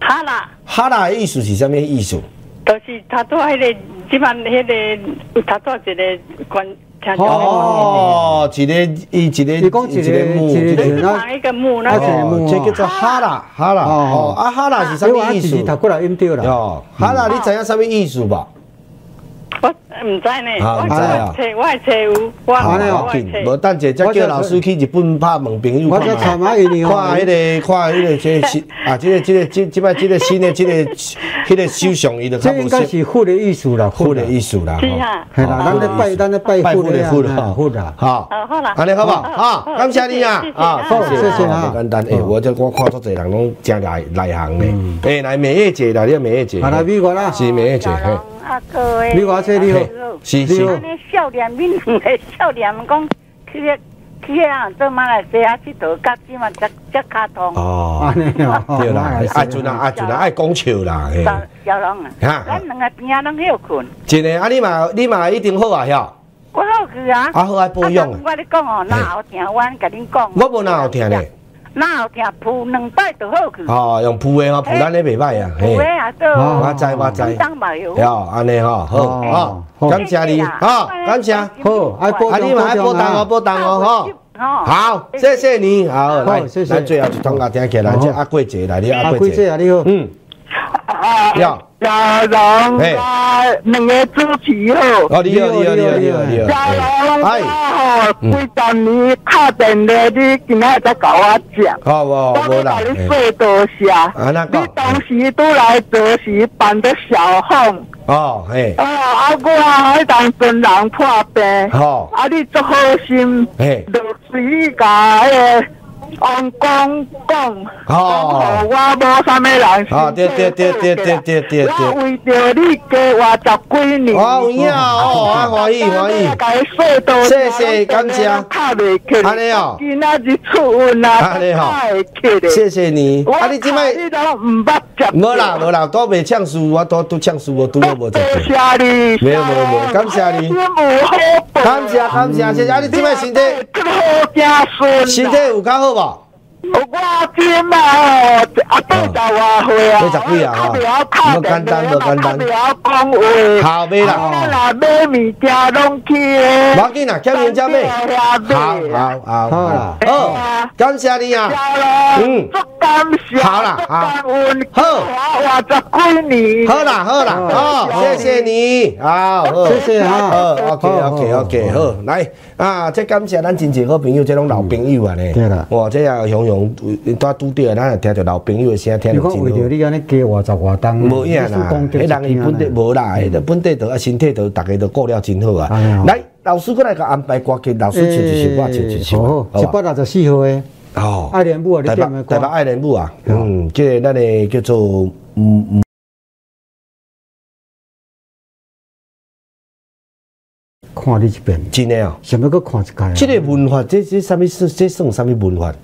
哈啦，哈啦的意思是什么意思？就是头拄迄个即番迄个头拄一个关哦，一个伊一个你讲一个木，一个那是旁一个木那啊个哦，一个木这叫做哈拉，哈拉，哦，啊，哈拉是什因为我一么意思字？读过来音对啦。哦，哈拉，你知影啥物意思吧？我毋知呢，啊我不知啊找我会找有，我好，安尼哦要紧，我无等者再叫老师去日本拍問朋友我看这查嘛。嘛印尼吼，看迄个，看迄个，这个新啊，这个，这个，这即摆这个新的，这个，迄个首相伊就较这应该是佛的意思啦，佛的思。意思啦。是啊，系啦，咱咧拜，咱咧拜佛的拜佛的。好，哦好啦，安尼好不好？好好，好感謝你啊謝謝！啊，好謝謝啊不簡單。誒，好我這我看足濟人攏真內內行咧。誒，來美業姐啦，你美業姐。啊，來美國啦，是美業姐，嘿，啊，各位，美國姐你好，是是安。尼少年闽南的少年讲去迄去迄啊做马来西亞佚佗，甲即嘛只只卡通。哦安，尼哦，(laughs) 對啦，哦愛陣啊，愛陣啊，愛講笑啦，嘿。小小龍啊，哈咱两个边仔攏休困，真的，啊，你嘛你嘛一定好啊，遐。我好去啊。啊，好爱保养啊。我咧讲哦，哪好听，我甲恁讲。我无哪好听咧。哪好聽，鋪兩擺就好去。哦，用铺的吼，铺咱咧袂歹啊，嘿。有。誒啊，都哦我知我知。當麻油。哟，安尼吼，好，哦好，好。感谢你，好，感谢。好，啊，你嘛愛保重哦，保重哦。好，谢谢。你，好，来，谢谢。咱最后一通啊，听起来，好这阿贵姐来，你阿阿贵姐，贵姐啊，你好，嗯，啊，要嘉荣嘿啊，两个主持好。哦，你好，你好，你好，你好，你好，嘉哎荣，我吼几十年打电话，你今仔才甲我讲。好无我无啦要，你说多谢。啊那讲你当时拄来做时办的小凤，哦，嘿，哦，啊，我迄当阵人破病，好，啊，你足好心，嘿，就随甲迄个王公讲，哦我无啥物人。哦对对对对对对对对我为着你加活十几年。哦有影哦啊欢喜欢喜谢谢感谢卡袂起。安尼哦今仔日出运啊，安尼吼卡会起咧。谢谢你，啊，你即摆你都毋捌接。无啦无啦，都未呛输，我都都呛输，我拄好无多做。谢你。没有没有没有感谢你。感谢感谢谢谢，啊，你即摆身体。身体有较好无？我今嘛哦，啊，八十外岁啊，八十几啊吼我袂晓无简单无简单袂晓讲话。好买啦啊若买物件拢去要紧啦，减钱才买。好好好好啦好，感谢你啊。嗯足感谢。好啦好。好我活十几年。好啦好啦，好，谢谢你，好，好谢谢啊好，OK OK OK，好，来啊，这感谢咱真侪好朋友，这种老朋友啊呢。对啦哇，这也雄雄拄拄着，咱也听着老朋友的声，听你讲为着着真好。你安尼加活十外档，无影啦，迄人伊本地无啦，迄个本地都啊身体都大家都顾了真好啊。来，老师过来甲安排歌曲，老师唱一首，我唱一首，好好，一？百六十四号的哦，爱莲母啊，你台北台北？爱人母啊，嗯，这个咱的叫做嗯嗯，看你一遍，真的哦。想要搁看一届啊？这个文化，这这什么是这算什么文化？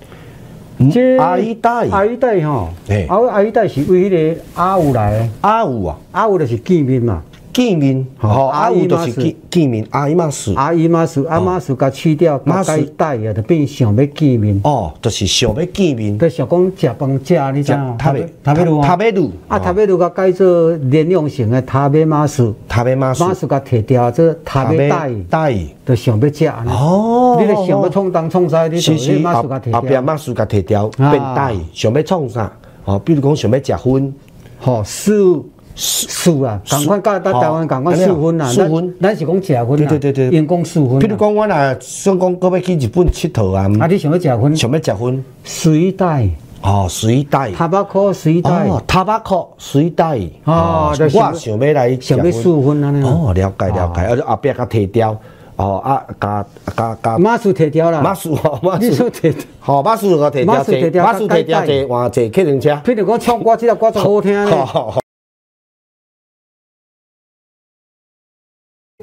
这阿姨带。阿姨带吼嘿，啊，阿姨带是为迄个阿武来的，阿武啊，阿武就是见面嘛，见面，阿阿姨有就是见见面，阿姨妈是，阿姨妈是阿妈是甲去掉，妈是。甲改带啊，就变想要见面，哦，就是想要见面，就想讲食饭食，你知影？塔贝塔贝路塔贝路啊，哦。塔贝路甲改做连用型的塔贝马术，塔贝妈是，马术甲摕掉做塔贝带，带，就想要食。哦。你就想要创东创西，你就是是马术甲后摕掉。后壁妈输甲摕掉，啊。变带，想要创啥？哦，比如讲想要食薰，吼，素素啊，共款甲咱台湾共款哦素薰啊，素薰咱咱是讲食薰啊，对对对对。因讲素薰啊。比如讲我若想讲搁要去日本佚佗啊，啊，你想要食薰？想要食薰，水带，哦，水带。塔巴克水带，哦，塔巴克水带，哦就是我想要来想要素薰安尼。哦，了解了解，而且后壁甲提掉，哦啊，加加加。马术提掉啦，马术哦，马术，摕，好马术个提掉马术摕掉马术提掉甲坐换坐客人车，譬如讲唱歌，这条歌真好听咧。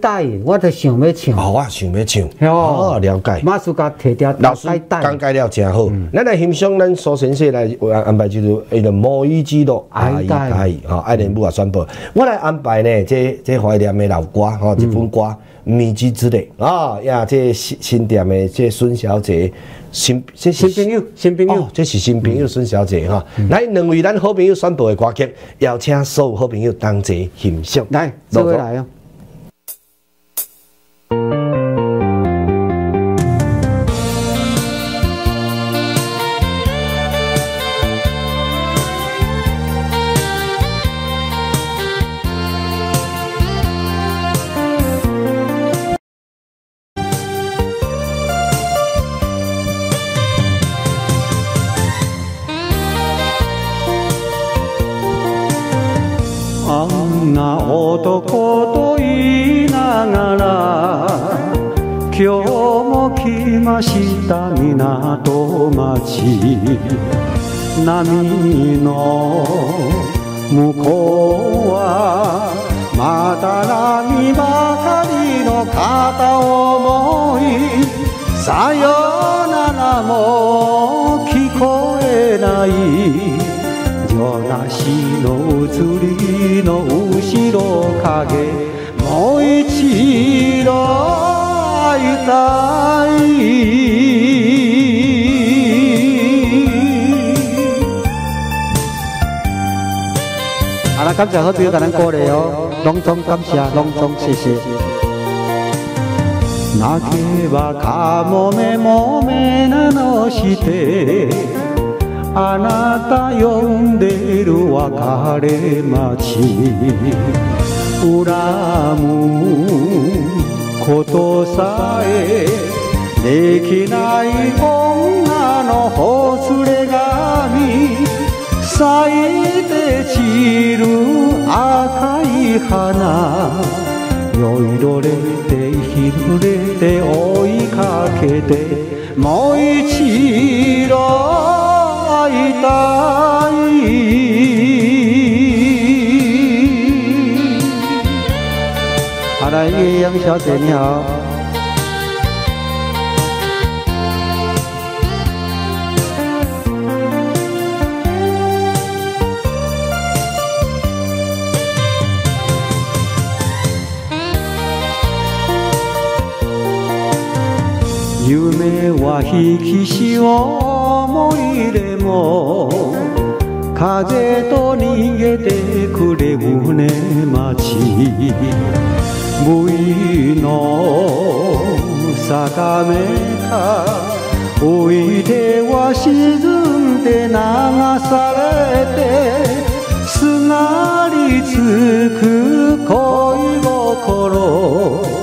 带，我就想要唱。哦，我想要唱，哦。哦，了解。老师讲解了真好，咱来欣赏咱苏先生来安排就是迄个母语之路。爱戴爱吼，爱莲母也宣布，我来安排呢，这这怀念的老歌吼，一本歌《米之之类》啊呀，这新新店的这孙小姐新这是新朋友，新朋友。哦，，这是新朋友孙小姐哈，来两位咱好朋友宣布的歌曲，邀请所有好朋友同齐欣赏，来，这位来哦。感谢好朋友给咱鼓励哦，隆重感谢，隆重谢谢。泣けばかもめもめなのしてあなた呼んでる別れ町恨むことさえできない女のほつれ咲いて散る赤い花酔いどれてひるれて追いかけてもう一度会いたい好来，叶杨小姐你好。夢は引き潮思い出も風と逃げてくれ船町無意の坂目かおいでは沈んで流されてすがりつく恋心。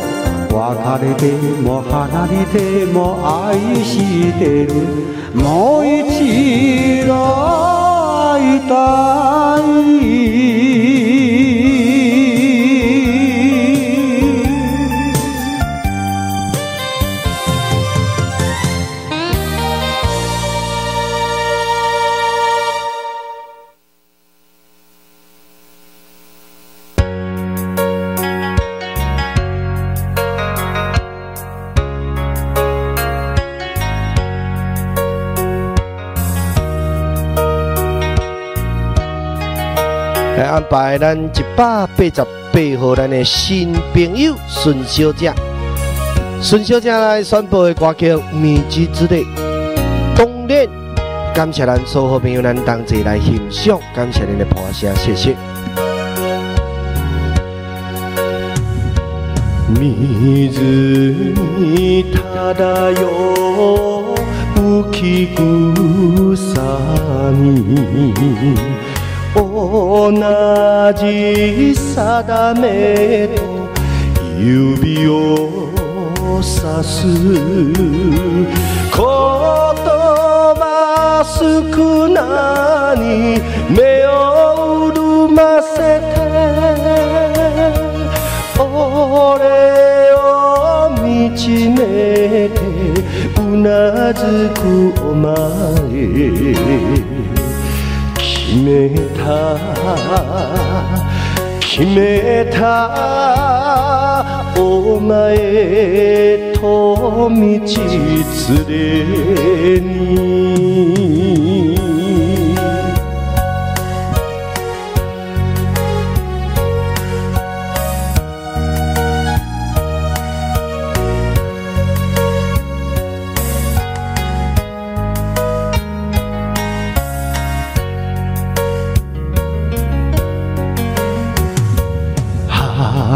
離れても離れても愛してるもう一度会いたい来安排咱一百八十八号咱的新朋友孙小姐。孙小姐来宣布的歌曲《迷之之地》，当然感谢咱所有好朋友，咱同齐来欣赏，感谢您的拍摄，谢谢。水に漂う浮き草に 同じ定めと指をさす言葉少なに目を潤ませて俺を見つめてうなずくお前。決めた。決めた。お前と道連れに。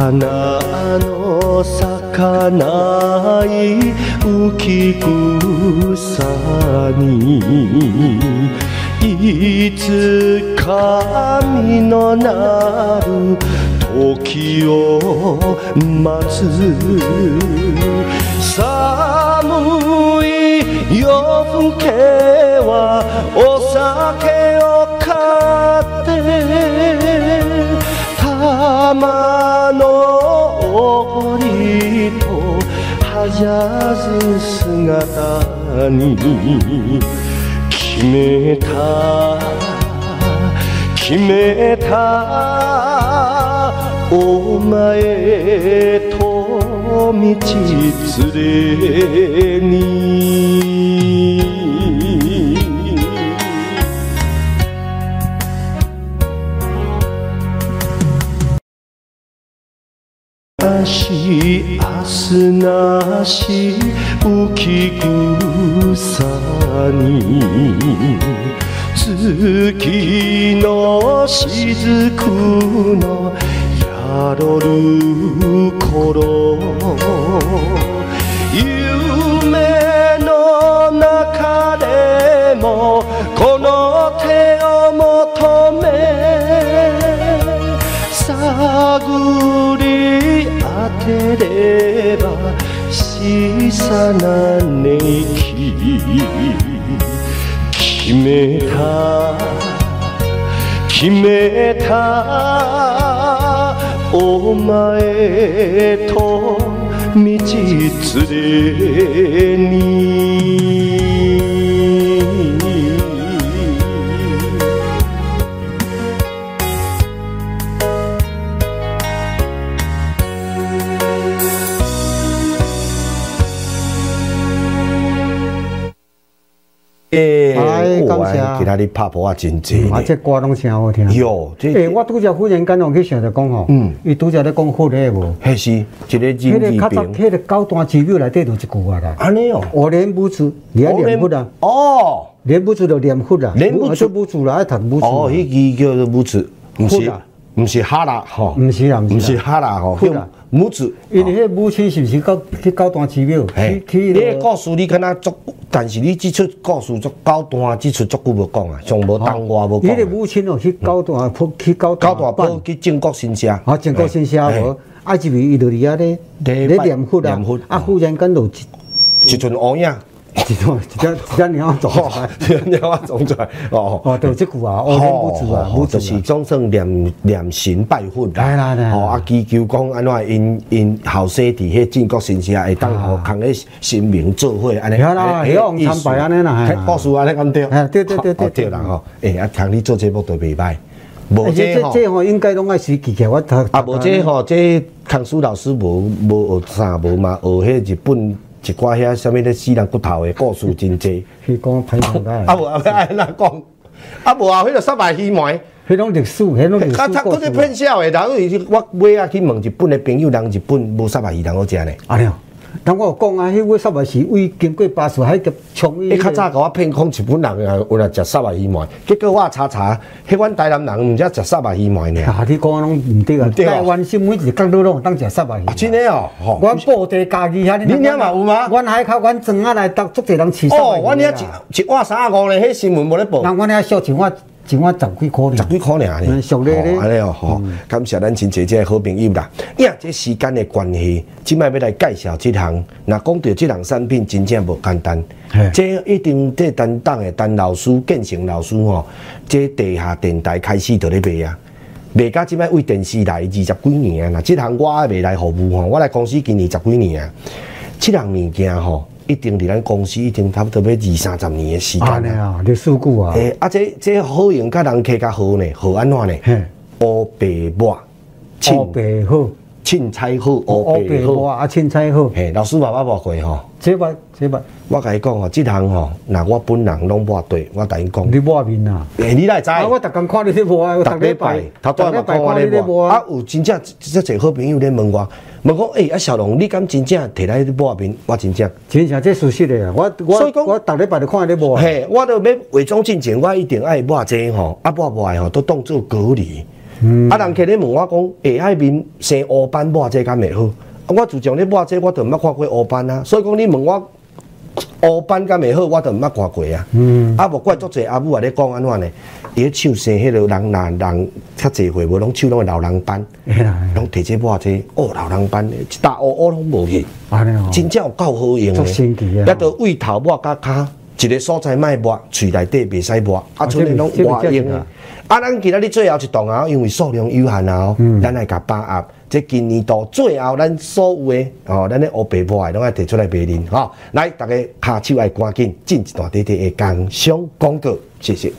花の咲かない浮き草にいつか実のなる時を待つ。寒い夜更けはお酒を買って。玉の檻とはやず姿に決めた決めたお前と道連れにし浮き草に月の雫の宿る頃夢の中でもこの手を求め探り小さな寝息決めた。決めた。お前と道連れに。今仔日拍婆啊真济啊，呢，这歌拢真好听。哟，这诶，我拄则忽然间有去想着讲吼，嗯。伊拄则咧讲好咧无？迄是一个迄个人字较早，边，迄个高端资料内底就一句啊啦。安尼哦，我练武术，你要练武啊，哦练武术就练武啦，练武术武术啦，爱读武术。哦，迄个叫做不住，毋是虎啦。毋是哈啦吼，毋是啊，毋是哈啦吼，武术。因为迄个母亲是毋是到去高端寺庙嘿。去，去你的那个故事你敢若足，但是你即出故事足高端，即出足久无讲啊，上无当话无讲迄个啊。母亲哦，去高端去高高大埔，去靖国新社，啊，整个新社嘿。无，啊，一位伊就伫遐咧咧练武啦练武，啊，忽然间就一一阵乌影，一段一只一只鸟走出来，鸟啊撞出来，哦。哦，就这句啊，哦，练武术啊，武术就是啊，总算念念神拜佛哎啦哎啦。吼啊，祈求讲安怎因因后生伫迄靖国神社会当互空个神明做伙安尼。对啦嘿会用参拜安尼啦嘿嘿。故事安尼咁对。哎对对对对哦对。啦吼，诶啊，听你做节目都袂歹，无这吼。这这吼应该拢爱是记起来，我读啊，无这吼，这康叔老师无无学啥无嘛，学迄日本一寡遐啥物咧死人骨头的故事真济。(laughs) 去讲歹讲啊，无啊，要安怎讲？啊无啊，迄个三百鱼糜。迄种历史，迄种历啊，他嗰史故事啲骗笑的，然后伊我尾啊去问日本的朋友，人日本无三百鱼人好食呢。啊了。当我有讲啊，迄尾三百是为经过巴士海峡冲伊较早甲我骗讲日本人啊有来食三百鱼糜，结果我查查，迄阮台南人毋只食三百鱼糜呢。啊，你讲的拢毋对啊！台湾是每一个角落拢有当食三百鱼啊，。真的哦，吼。阮布袋家己遐，你遐嘛有吗阮海口，阮庄仔内搭足侪人饲三哦，百阮遐一一碗三十五呢，迄新闻无咧报。人阮遐小一碗一碗十几箍尔。十几箍尔呢嗯，俗咧咧哦安尼哦，吼，感谢咱真济这好朋友啦。呀，这时间的关系，即摆要来介绍这项。若讲到这项产品，真正无简单嘿。这一定这担当的陈老师、建成老师吼，这地下电台开始就咧卖啊。卖到即摆为电视台二十几年啊，那即项我还未来服务吼，我来公司今年十几年啊。即项物件吼，一定伫咱公司一定差不多要二三十年的时间啊。安尼啊，历史久啊。诶、啊，这这好用，甲人客较好呢，好安怎呢嘿？乌白抹，青白好，凊彩好，乌乌白白好。好啊，凊彩好。嘿，老师爸爸摸过吼，这捌这捌，我甲伊讲吼，即项吼，若我本人拢抹对，我甲你讲，你抹面啊？诶，你来知？啊，我逐工看你咧抹啊，我逐礼拜头拄仔嘛看我咧咧摸，啊，有真正即个好朋友咧问我，问讲，诶，啊，小龙，你敢真正摕来抹面？我真正。真正这事实的啊！我所以讲我我逐礼拜都看你咧抹啊。嘿，我都要伪装进前，我一定爱抹这吼，啊抹抹的吼，都当做隔离。啊，人客咧问我讲，下海面生乌斑抹这敢会好？啊，我自从咧抹这，我都毋捌看过乌斑啊。所以讲你问我乌斑敢会好，我都毋捌看过啊。嗯。啊，无怪足侪阿母啊咧讲安怎呢？伊咧手生迄个人若人较济岁，无拢手拢会老人斑，拢摕这抹这，哦，老人斑，一大乌乌拢无去。安尼哦。真正有够好用的，足神奇啊也都胃头抹甲骹，一个所在卖抹，喙内底袂使抹，啊，剩的拢这个外用啊。啊，咱今仔日最后一档啊，因为数量有限啊，哦，咱来甲把握。即今年度最后咱所有的哦，咱的黑白抹的拢爱提出来卖人吼。来，大家下手爱赶紧进一段短短的工商广告，谢谢。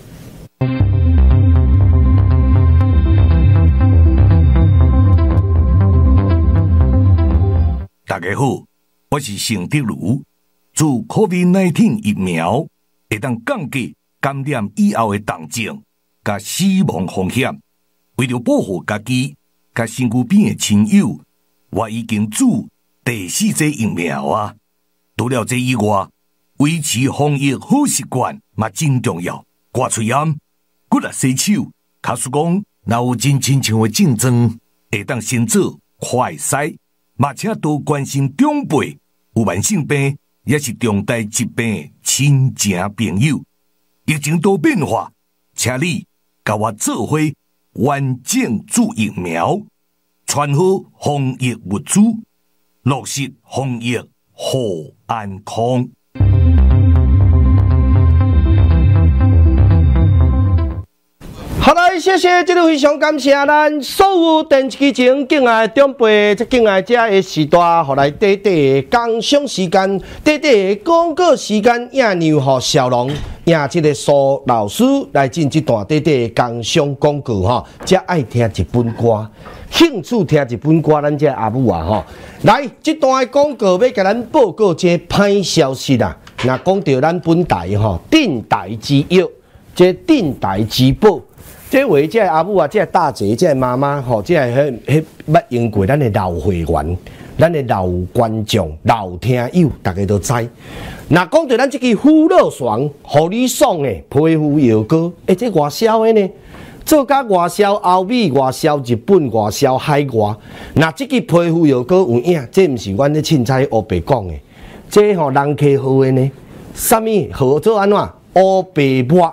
大家好，我是盛德如。祝 COVID-19 疫苗会当降低感染以后的重症甲死亡风险，为了保护家己甲身躯边的亲友，我已经注第四剂疫苗啊。除了这以外，维持防疫好习惯嘛真重要。挂喙炎、骨力洗手，卡叔讲，若有真亲像的症状，会当先做快筛。嘛，请多关心长辈有慢性病，也是重大疾病亲情朋友。疫情多变化，请你甲我做伙完整做疫苗，传好防疫物资，落实防疫好安康。好来，谢谢，这里非常感谢咱所有电视机前敬爱长辈，这敬爱者的时代，互来短短的工商时间，短短的广告时间，也让互小龙，也这个苏老师来进这段短短的工商广告哈，才爱听一本歌，兴趣听一本歌，咱这阿母啊哈，来这段的广告要甲咱报告这歹消息啦，那讲到咱本台哈，电台之约，这电台之宝。这位这阿母啊，这大姐，这妈妈吼，这迄迄捌用过咱的老会员，咱的老观众、老听友，大家都知。那讲到咱这个虎乐爽、互你爽的皮肤药膏，诶，这外销的呢？做甲外销欧美、外销日本、外销海外。那这个皮肤药膏有影，这毋是阮咧凊彩黑白讲的，这吼人客好的呢？什么好做安怎？黑白抹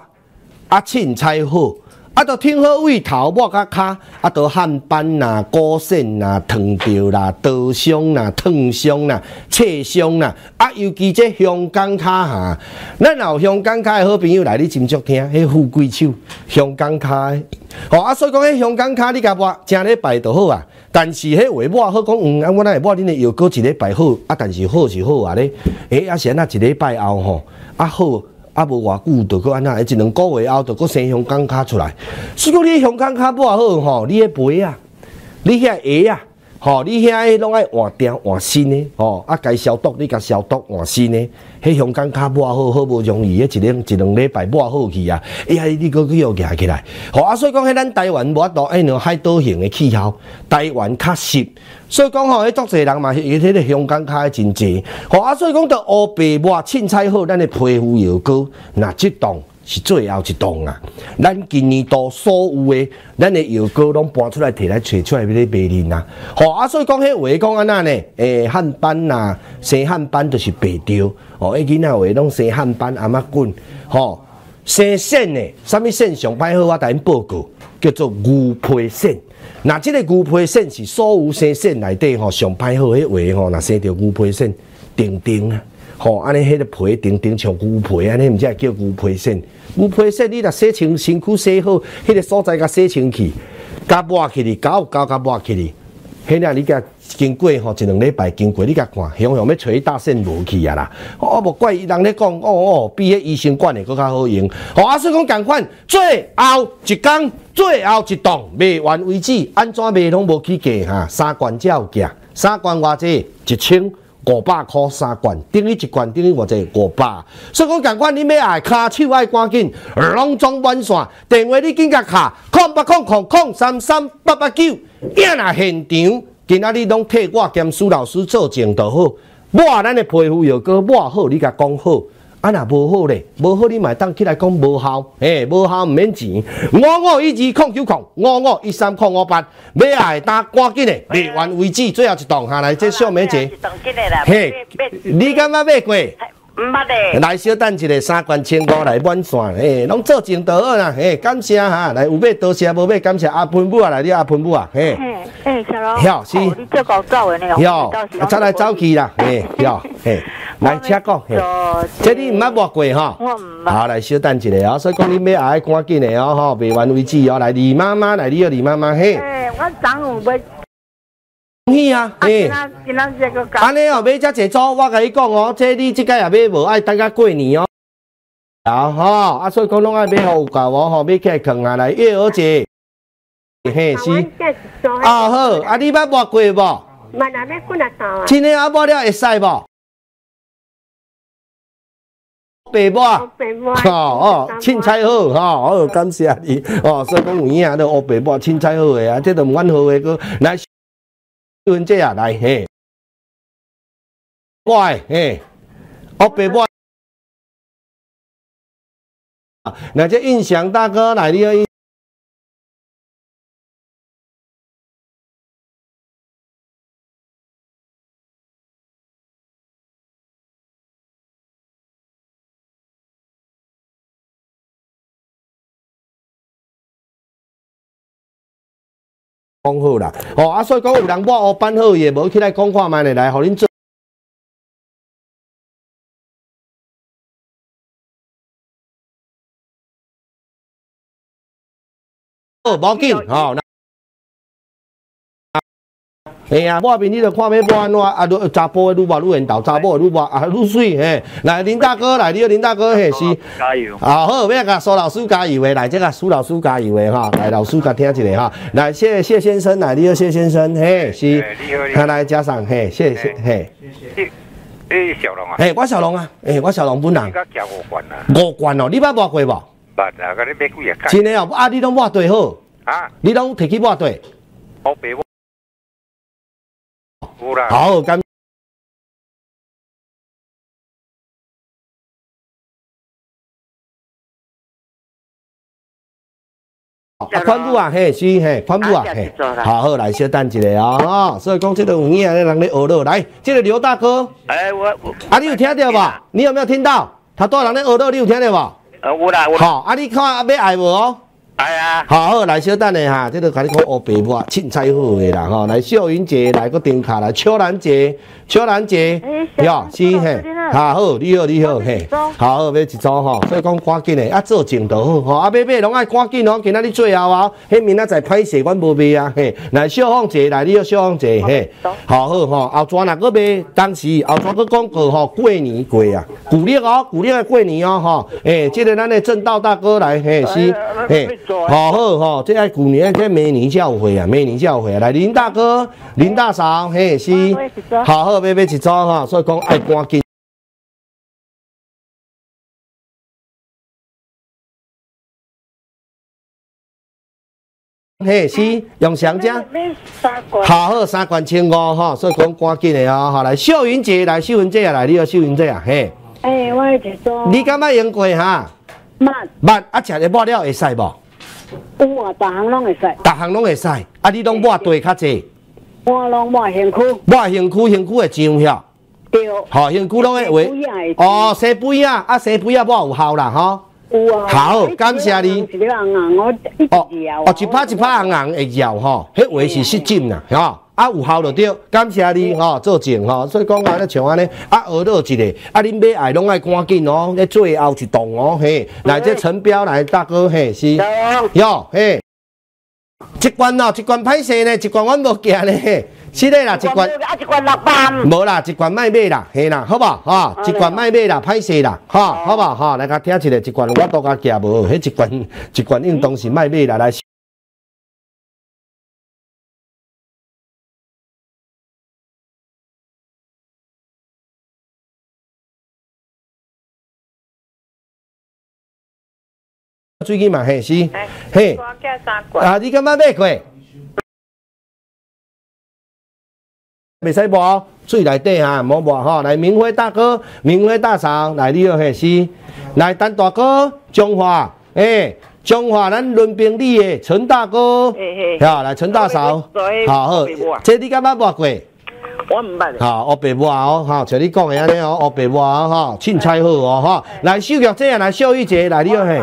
啊，凊彩好。啊，都听好位头抹甲骹，啊，都汗斑啦、高线啦、烫着啦、刀伤啦、烫伤啦、切伤啦，啊，尤其这香港骹哈，咱有香港骹的好朋友来你斟酌听，迄富贵手香港骹的，哦，啊，所以讲迄香港骹你甲抹，正礼拜就好啊。但是迄话抹好讲，嗯，啊，我会抹恁的药膏一礼拜好，啊，但是好是好啊咧，诶，啊，是安那一礼拜后吼，啊好。啊，无偌久，就搁安那，一两个月后，就搁生香港脚出来。如果你香港卡不好吼，你迄皮啊，你遐鞋啊，吼，你遐迄拢爱换掉换新的，吼，啊，该消毒你甲消毒换新的。迄香港卡抹好好无容易，迄一两一两礼拜抹好去啊，哎呀，你搁去又夹起来。吼啊，所以讲迄咱台湾无法度，哎，那海岛型的气候，台湾较湿。所以讲吼，迄足侪人嘛伊迄个香港卡真济，吼啊，所以讲着乌白抹凊彩好，咱的皮肤药膏，那即档是最后一栋啊。咱今年度所有的咱的药膏拢搬出来摕来揣出来咧卖恁啊。吼啊，所以讲迄话讲安那呢？诶，汗斑呐，生汗斑就是白掉，哦，迄囡仔话拢生汗斑阿妈滚，吼，生线的，啥物线上歹好，我甲因报告，叫做牛皮癣。那即个牛皮癣是所有生癣内底吼上歹好迄话吼，若生着牛皮癣，叮叮啊，吼，安尼迄个皮顶顶像牛皮安尼，毋才会叫牛皮癣。牛皮癣你若洗清身躯洗好，迄个所在甲洗清气，甲抹起哩，搞搞甲抹起哩，迄领你甲经过吼一两礼拜经过，你甲看，雄雄要找伊大癣无去啊啦。我无怪伊人咧讲，哦哦，比迄医生管的搁较好用。吼，啊，所以讲共款，最后一工。最后一档卖完为止，安怎卖拢无起价哈？三罐才有价，三罐偌济？一千五百块三罐，等于一罐等于偌济五百。所以讲，共款你要爱卡手爱赶紧，拢装完线，电话你紧甲卡，空八空空空三三八八九，影来现场，今仔日拢替我兼苏老师做证就好。抹咱的皮肤药膏我好，你甲讲好。啊，若无好咧，无好你嘛当起来讲无效，诶，无效毋免钱。五五一二空九空，五五一三空五八，要爱打赶紧诶，卖完为止，最后一档下来，这小美姐，嘿，你敢捌买过？毋捌咧。来小等一下三关千五来满线，诶，拢做啦，嘿，感谢哈，来有买多谢，无买感谢阿喷母啊，来你阿喷母啊，嘿，嘿，小是，你做搞走诶呢？晓，走来走去啦，嘿，(laughs) 晓，嘿。来，请讲。这你毋捌摸过吼？我毋捌。好，来小等一下哦。所以讲你要爱赶紧的哦，吼，卖完为止哦。来，李妈妈，来，你要李妈妈嘿。哎，我昨有买。去啊，嘿。今仔这个安尼哦，买遮济组，我甲你讲哦，这你即个也买无爱等甲过年哦。啊吼，啊，所以讲拢爱买好价哦，吼，买起来扛下来，月儿姐。嘿，是。啊好，啊你捌摸过无？买哪买几啊套啊？今年阿摸了会使无？白抹，哦哦，凊彩好，吼，哦，感谢你，哦，所以讲有影都黑白抹，凊彩好诶啊，这都毋阮好诶个来，问这啊来嘿，喂嘿，黑白抹，那这印象大哥来你个。讲好啦，哦啊，所以讲有人抹黑办好也无起来讲看卖咧，来，互恁做。好，无紧，吼。哎呀，抹面你着看要抹安怎，啊，愈查甫的愈抹愈缘投，查某的愈抹啊愈水嘿。来，林大哥，来，你好，林大哥嘿，是。加油！啊好，要甲苏老师加油的，来，这个苏老师加油的哈，来，老师甲听一下哈。来，谢谢先生，来，你好，谢先生，嘿，是。你好，来加上，嘿，谢谢，嘿。诶，小龙啊。嘿，我小龙啊，诶，我小龙本人。你甲五关啊？五关哦，你捌抹过无？捌啊，甲你买几啊？真的哦，啊，你拢抹对好。啊？你拢摕去抹对？我白抹。有啦。好，感。啊，宽布啊，嘿，是嘿，宽布啊，嘿，好好来，小等一下啊，哈，所以讲这个有影的人咧学了，来，这个刘大哥，哎，我我，啊，你有听到吧？你有没有听到？他多少人咧学了，你有听到吧？呃，有啦，有。好，啊，你看啊，要爱无哦？哎呀，好好来小等下哈，这个甲你讲黑白抹凊彩好的啦吼，来秀云姐来个顶卡来，秋兰姐，秋兰姐，哟，是嘿，好好，你好你好嘿，好好要一组吼，所以讲赶紧的，啊做正就好吼，啊买买拢爱赶紧哦，今仔日最后啊，迄明仔载歹势，阮无卖啊嘿，来小凤姐来，你好小凤姐嘿，好。好吼，后转若个卖，当时后转个广告吼，过年过啊，古历哦，古历的过年哦吼，诶，这个咱的正道大哥来嘿是，嘿。好好吼，这爱古年这明年教会啊，明年教会啊，来林大哥、林大嫂，嘿是，好好买买一组哈，所以讲爱赶紧，嘿是用香蕉，好好三罐千五哈，所以讲赶紧的哦，好来秀云姐来，秀云姐啊来，你好秀云姐啊，嘿，哎，我一组，你敢捌用过哈？捌，捌啊，食的抹了会使无？有啊，逐项拢会使。逐项拢会使，啊，你拢抹地较济。我拢抹身躯。抹身躯，身躯会上下。对。好，身躯拢会会。哦，洗杯啊，啊，洗杯啊，抹有效啦，吼。有啊。好，感谢你。哦哦，一拍一拍红红会摇吼，迄话是失禁啦，吼。啊，有效就对，感谢你吼，做证吼，所以讲啊，咧像安尼，啊，学到一个，啊，恁买爱拢爱赶紧哦，咧最后一栋哦，嘿，来这陈标来大哥嘿，是，哟，嘿，一罐哦，一罐歹势呢，一罐阮无寄呢，是嘞啦，一罐，啊，一罐六百，无啦，一罐卖买啦，嘿啦，好不哈，一罐卖买啦，歹势啦，哈，好。不哈，来甲听一个，一罐我都甲寄无，迄一罐，一罐运动是卖买啦，来。最近嘛，嘿是，嘿，啊，你感觉买过？未使无，水内底哈，无无吼。来，明辉大哥，明辉大嫂，来你好，嘿是，来，陈大哥，中华，诶，中华咱轮兵里的陈大哥，好，来，陈大嫂，好好，这你感觉抹过？我唔捌。好，我白抹哦，哈，像你讲的安尼哦，我白抹哦，哈，凊彩好哦，哈。来，秀玉姐啊，来，秀玉姐，来，你好嘿。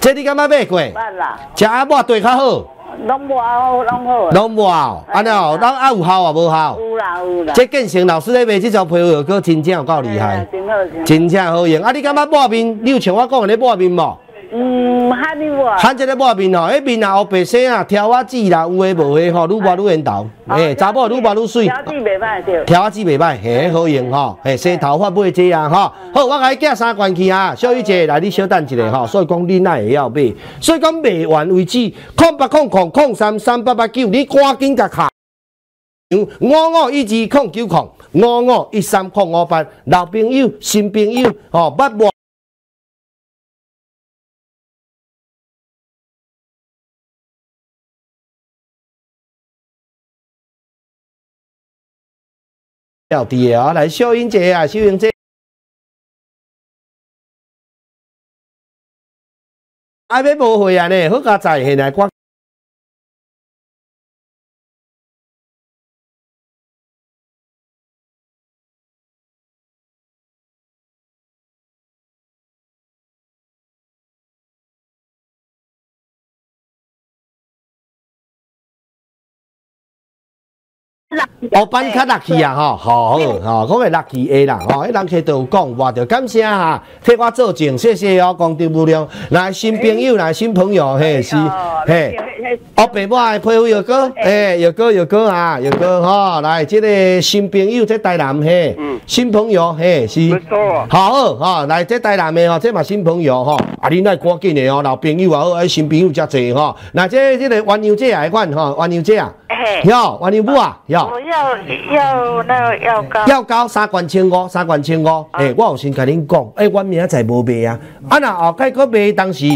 这你敢捌买过？捌啦。食啊抹对较好。拢抹好，拢好。拢抹好，安尼哦，咱啊有效啊无效？有啦有啦。这建成老师咧卖这招皮肤膏，真正有够厉害。真好真。真正好用，啊，你感觉抹面？你有像我讲的咧抹面无？嗯，喊你抹。喊这个抹面吼，迄面啊黑白色啊，挑啊紫啦，有诶无诶吼，愈抹愈缘投，诶，查某愈抹愈水。挑子袂歹对。挑子袂歹，嘿，好用吼，嘿，洗头发买这啊，吼。好，我甲你寄三罐去啊，小雨姐来，你小等一下吼，所以讲你那会要买，所以讲卖完为止，空八空空空三三八八九，你赶紧甲卡。五五一二空九空，五五一三空五八，老朋友、新朋友，吼，捌抹。要滴啊！来，秀英姐啊，秀英姐，爱要无会啊呢？好加在现在关。黑斑较落去啊，吼，好好，吼，讲会落去的啦，吼，迄人客都有讲，我着感谢哈，替我做证，谢谢哦，功德无量。来新朋友，来新朋友，嘿是，嘿，哦，爸母的配偶有哥，嘿，有哥有哥啊，有哥吼，来，即个新朋友这台南嘿，新朋友嘿是，好好吼，来这台南的吼，这嘛新朋友吼，啊，恁来赶紧的哦，老朋友也好，哎，新朋友遮济吼，那这这个鸳鸯姐来款吼，鸳鸯姐啊，要鸳鸯母啊，要。我要要那个要高，要交三万千五，三万千五。诶、我有先甲恁讲，诶、我明仔载无卖啊。啊，那后盖佫卖，当时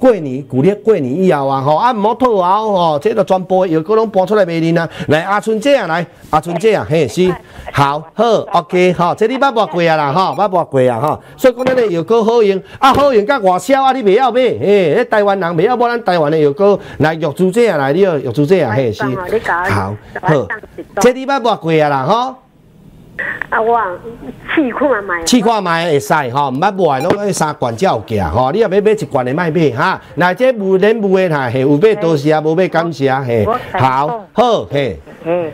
过年旧历过年以后啊，吼，啊，毋好套后吼，这个全部又佫拢搬出来卖恁啊。来，阿春姐啊，来，阿春姐啊，嘿，是，好，好，OK，吼，这你捌摸过啊啦，吼，捌摸过啊，吼。所以讲咱的药膏好用，啊，好用甲外销啊，你袂晓买，嘿，迄台湾人袂晓买咱台湾的药膏。来，玉珠姐啊，来，你哦，玉珠姐啊，嘿，是，好，好，这你捌摸过啊啦，吼。啊，我试看卖。试看卖会使吼，毋捌买拢迄三罐才有价吼。你若要买一罐的，卖买哈。那这无人无的哈，嘿，有买多谢，无买感谢，嘿，好，好，嘿，嘿，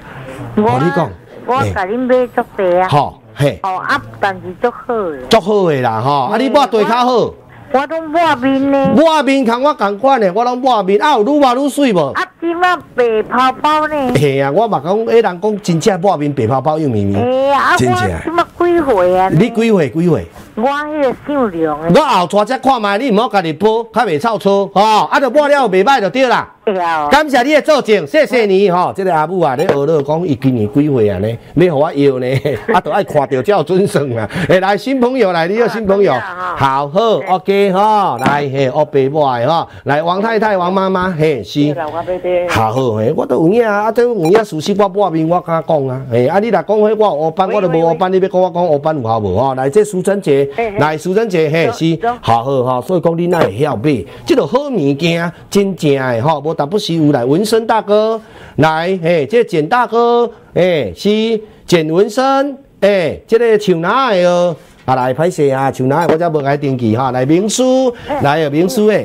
我你讲，我甲恁买足济啊，好，嘿，哦啊，但是足好，足好的啦吼，啊你抹对较好。我拢抹面呢，抹面同我同款的，我拢抹面，啊有愈抹愈水无？啊，即马白泡泡呢？嘿啊，我嘛讲，迄人讲真正抹面白泡泡又绵绵，哎呀，啊，真正我即马几岁啊？你几岁？几岁？我迄个姓梁诶，我后带只看卖，你毋好家己补，较袂臭臊吼，啊，着抹了袂歹就对啦。了。感谢你的作证，谢谢你吼。这个阿母啊，你学了讲伊今年几岁啊呢？要互我摇呢，(laughs) 啊，都爱看到才有准算啊。诶，来新朋友来，你好新朋友，好好，OK 吼，来嘿，我爸母的吼，来王太太、王妈妈，嘿是，好好嘿，我都有影啊，啊，都有影事实我半面我敢讲啊，嘿，啊，你若讲迄我黑斑，我都无黑斑，你要跟我讲黑班有效无吼？来，这苏贞姐，来苏贞姐，嘿是，好好吼，所以讲你哪会晓买，这个好物件，真正的吼，无打不是有来纹身大哥，来，嘿，这简大哥，诶，是简纹身，诶，这个像哪的哦。啊，来歹势啊，像哪的我则无爱登记哈，来明书，来有名书诶，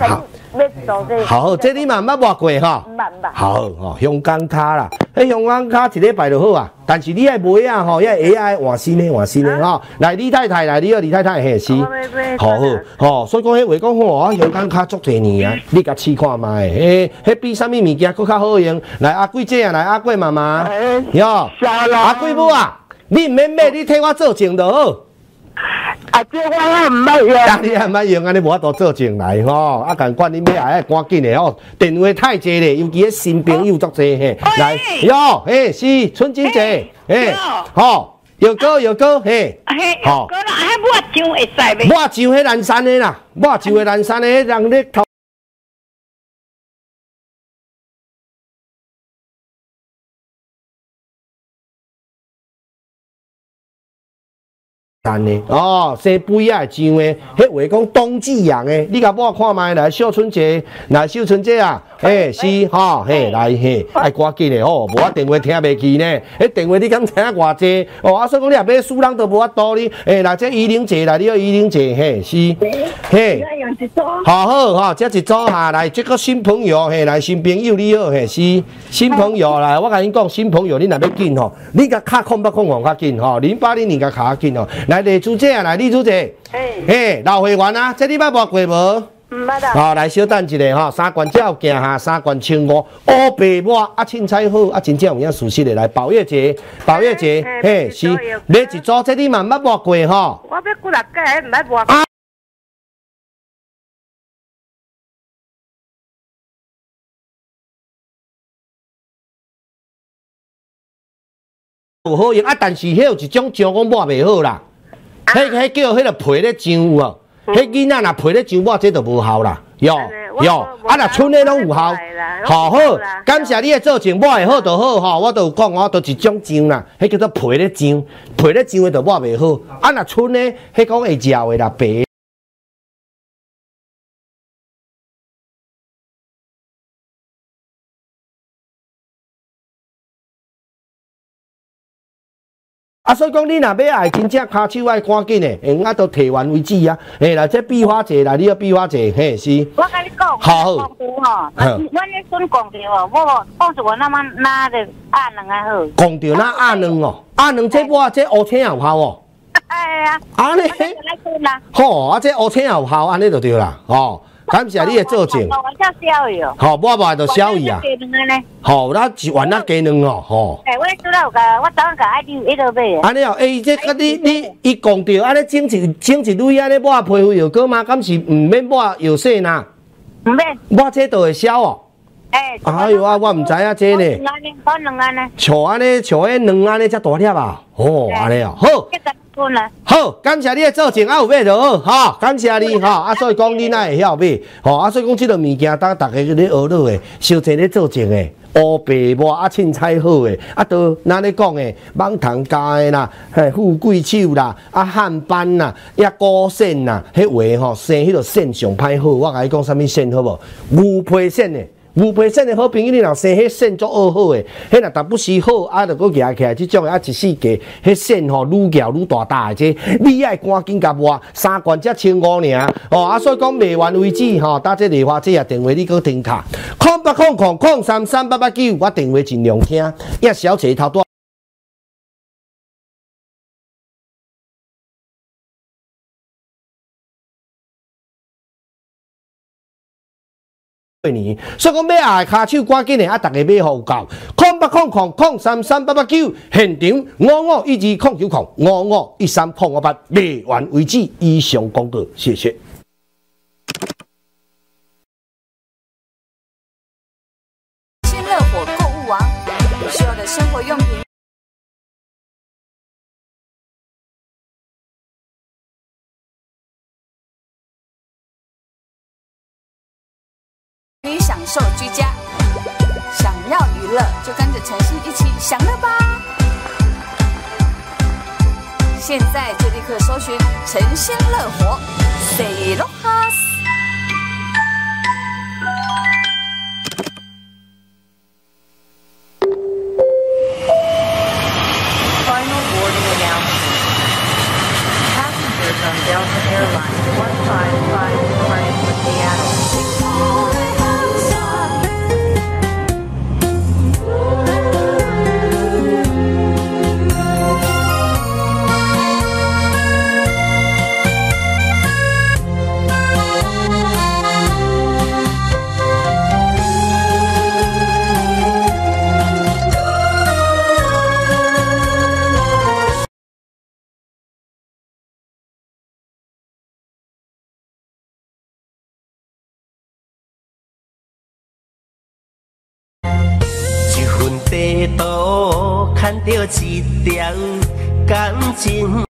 好。好好，这你嘛毋捌摸过吼，好哦，香港卡啦，迄香港卡一礼拜就好啊。但是你爱买啊吼，要 AI 换新的换新的吼。来李太太，来你好李太太，嘿是，好好吼。所以讲迄话讲吼，香港卡足济年啊，你甲试看卖，诶迄比啥物物件佫较好用。来阿贵姐啊，来阿贵妈妈，哟，阿贵母啊，你毋免买，你替我做证就好。啊，这我也毋捌用。啊，你也毋捌用，安尼无法度做证来吼。啊，共管你要啊赶紧的吼，电话太济咧，尤其迄新朋友足济嘿。来，哟，嘿，是春节姐，嘿，吼，有哥有哥，嘿，嘿好，哥啦，还抹酱会使未？抹上迄南山的啦，抹酱的蓝山的，迄人咧头。单的。哦，生肥啊上的，迄话讲冬季养的，你甲我看卖来小春节，来小春节啊，嘿是吼，嘿来嘿，爱赶紧的吼，无我电话听袂起呢，迄电话你敢听偌济？哦，啊所以讲你若买输人都无法度你，诶，来这一零节来，你要一零节嘿是，嘿，好好哈，这一组哈来，这个新朋友嘿来新朋友你好嘿是，新朋友来，我甲你讲新朋友你若要紧吼，你甲卡空不空往较紧吼，零八零零甲卡较紧吼。来，李主姐啊，来，李主姐，嘿，老会员啊，这你捌摸过无？毋捌啊。好，来小等一下吼，三罐只有行哈，三罐千五，乌白抹啊，凊彩好啊，真正有影熟悉的来，宝月节，宝月节，嘿，是，买一组，这你嘛捌摸过吼？我要几六届，毋捌摸。有好用啊，但是迄有一种酱讲抹袂好啦，迄迄叫迄个皮咧上有无？迄囡仔若皮咧上我，这就无效啦，哟哟，啊若剩诶拢有效，好好，感谢你诶做证，抹会好就好吼，我都有讲哦，都一种上啦，迄叫做皮咧上，皮咧上诶就抹袂好，啊若剩诶，迄讲会嚼诶啦，白。啊，所以讲你若要爱真正骹手爱赶紧的，哎，啊都提完为止啊。哎啦，这壁花节来，你要比花节，嘿是。我跟你讲，好讲对吼，阮咧孙讲着哦，我讲一我那么拿着压两个好。讲着那阿两哦，压两这我这乌青也有效哦。哎呀，安尼，好，啊这乌青也有效，安尼就对啦，吼。感谢你的做证。好，我嘛就小伊啊。好，咱一碗那鸡卵哦，吼。哎，我知道有个，我早上个爱你一路买。安尼哦，哎，这个你你伊讲着安尼整一整一堆安尼抹皮肤药膏吗？敢是毋免抹药水呐？毋免。我这都会消哦。哎。哎呦啊，我毋知影这呢。两安尼，两两安尼。像安尼，像迄两安尼遮大粒啊。哦，安尼哦，好。好，感谢你的做证，啊有买就好，哈，感谢你，哈，啊，所以讲你哪会晓买，吼，啊，所以讲即个物件，当大家咧学落的，小济咧做证的，乌白无啊，凊彩好的，啊，都咱咧讲的，网糖加的啦，嘿，富贵手啦，啊，汉斑啦，呀，高线啦，迄话吼，生迄个线上歹好，我甲你讲啥物线好无？牛皮线的。牛皮癣的好朋友，你若生迄癣足恶好诶，迄若但不时好，啊，着佫夹起来，即种啊一世界，迄癣吼愈夹愈大大诶，这你爱赶紧甲抹，三罐才千五尔，哦，啊，所以讲卖完为止，吼，打这电话这啊电话你佫停卡，空八空空空三三八八九，我电话尽量听，一小姐头多。年，所以讲买啊，卡手赶紧的啊，大家买好够，空八空空空三三八八九，现场五五一二空九空五五一三空五八，卖完为止。以上广告，谢谢。受居家，想要娱乐就跟着诚心一起享乐吧！现在就立刻搜寻“晨星乐活 ”，Say 罗哈斯。Final boarding 一条感情。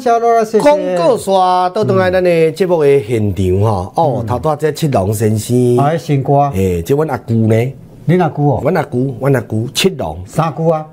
谢罗老师，广告刷倒转来咱的节目的现场吼，哦，头拄这七龙先生，啊，新歌，诶，这阮阿姑呢？你阿姑哦？阮阿姑，阮阿姑七龙，三姑啊？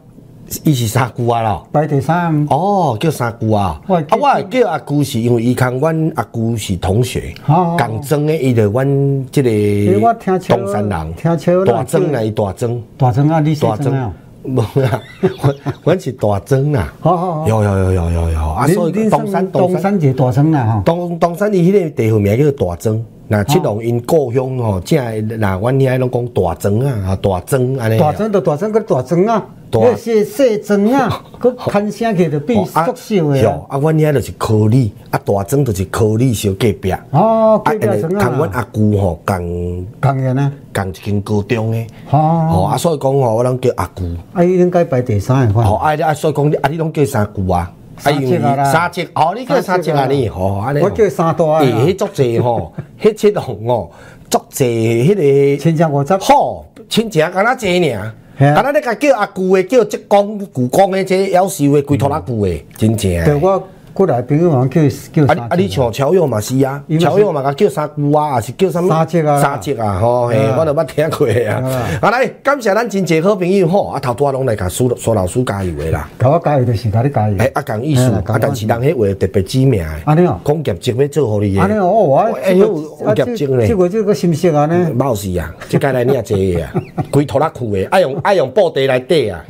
伊是三姑啊咯？排第三。哦，叫三姑啊？啊，我会叫阿姑是因为伊跟阮阿姑是同学，共庄的，伊就阮即个东山人，听笑大庄来大庄，大庄啊，你大庄啊？(laughs) 无啊，阮阮是大庄啦。好好好，有有有有有有，啊，所以东山东山就大庄啦吼。东东山伊迄个地方名叫大庄。那七龙因故乡吼，正那阮遐拢讲大庄啊，啊大庄安尼。大庄就大庄个大庄啊，那是细庄啊，(laughs) 佮看声起就变缩小的啊。啊，阮遐就是科里，啊大庄就是科里小隔壁。哦，隔壁庄啊。同阮阿姑吼共共个呢，共一间高中的。哦。吼啊，所以讲吼，我拢叫阿姑。啊，伊应该排第三个款。吼啊啊，所以讲啊，你拢叫三姑啊。三只啊啦，三七哦，你叫三只啊你，吼安尼。我叫三多啊。诶，迄足济吼，(laughs) 迄七红哦，足济迄个。亲戚五十。好，亲戚敢若济尔，敢若你甲叫阿舅的，叫浙江故宫的，这夭寿的，规拖拉舅的，真正。对我。过来朋友讲叫叫啊啊！你像乔友嘛是啊，乔友嘛甲叫三姑啊，还是叫什么？三只啊，三只啊，吼，嘿，我都捌听过啊。啊来，感谢咱真济好朋友吼，啊头拄仔拢来甲苏苏老师加油的啦。甲我加油就是甲你加油。哎，啊讲意思，啊但是人迄话特别知名的。安尼哦，讲业绩要做互你的。安尼哦，我哎有，业绩呢？这个这个心色啊呢？冇事啊，这该来你也济啊，(laughs) 规拖拉裤的，爱用爱用布袋来底啊。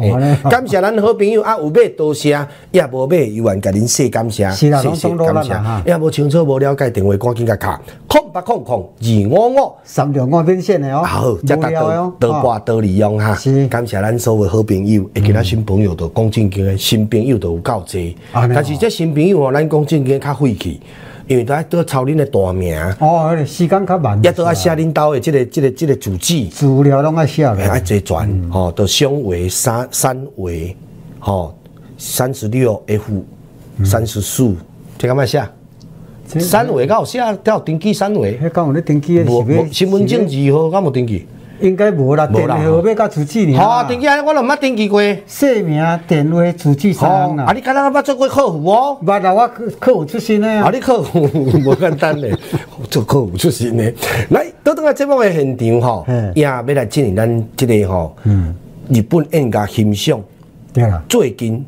感谢咱好朋友啊，有买多谢，也无买，有愿甲恁说感谢。是啦，拢感谢，也无清楚无了解，电话赶紧甲敲，空八空空二五五三条外边线的哦。好，再甲多多挂多利用哈。是，感谢咱所有好朋友，以及咱新朋友都讲正经的，新朋友都有够济。但是这新朋友哦，咱讲正经较费气，因为都要都抄恁的大名。哦，时间较慢。也都要写恁兜的这个、这个、这个主旨。资料拢爱写的。爱坐船，吼，都双维三三维，吼，三十六 F，三十四，这干嘛写？三维敢有写，才有登记三维。迄敢有咧登记？无无，身份证字号敢无登记？应该无啦，电话要甲出去呢。好啊，登记啊，我都毋捌登记过。姓名、电话、住址三哦项，啦啊，。你敢若捌做过客服哦？捌啦，我客服出身的啊，啊。你客服无简单嘞，(laughs) 做客服出身的。来，倒转来节目的现场吼，也要来进行咱即个吼，嗯，日本演家欣赏。对啦，最近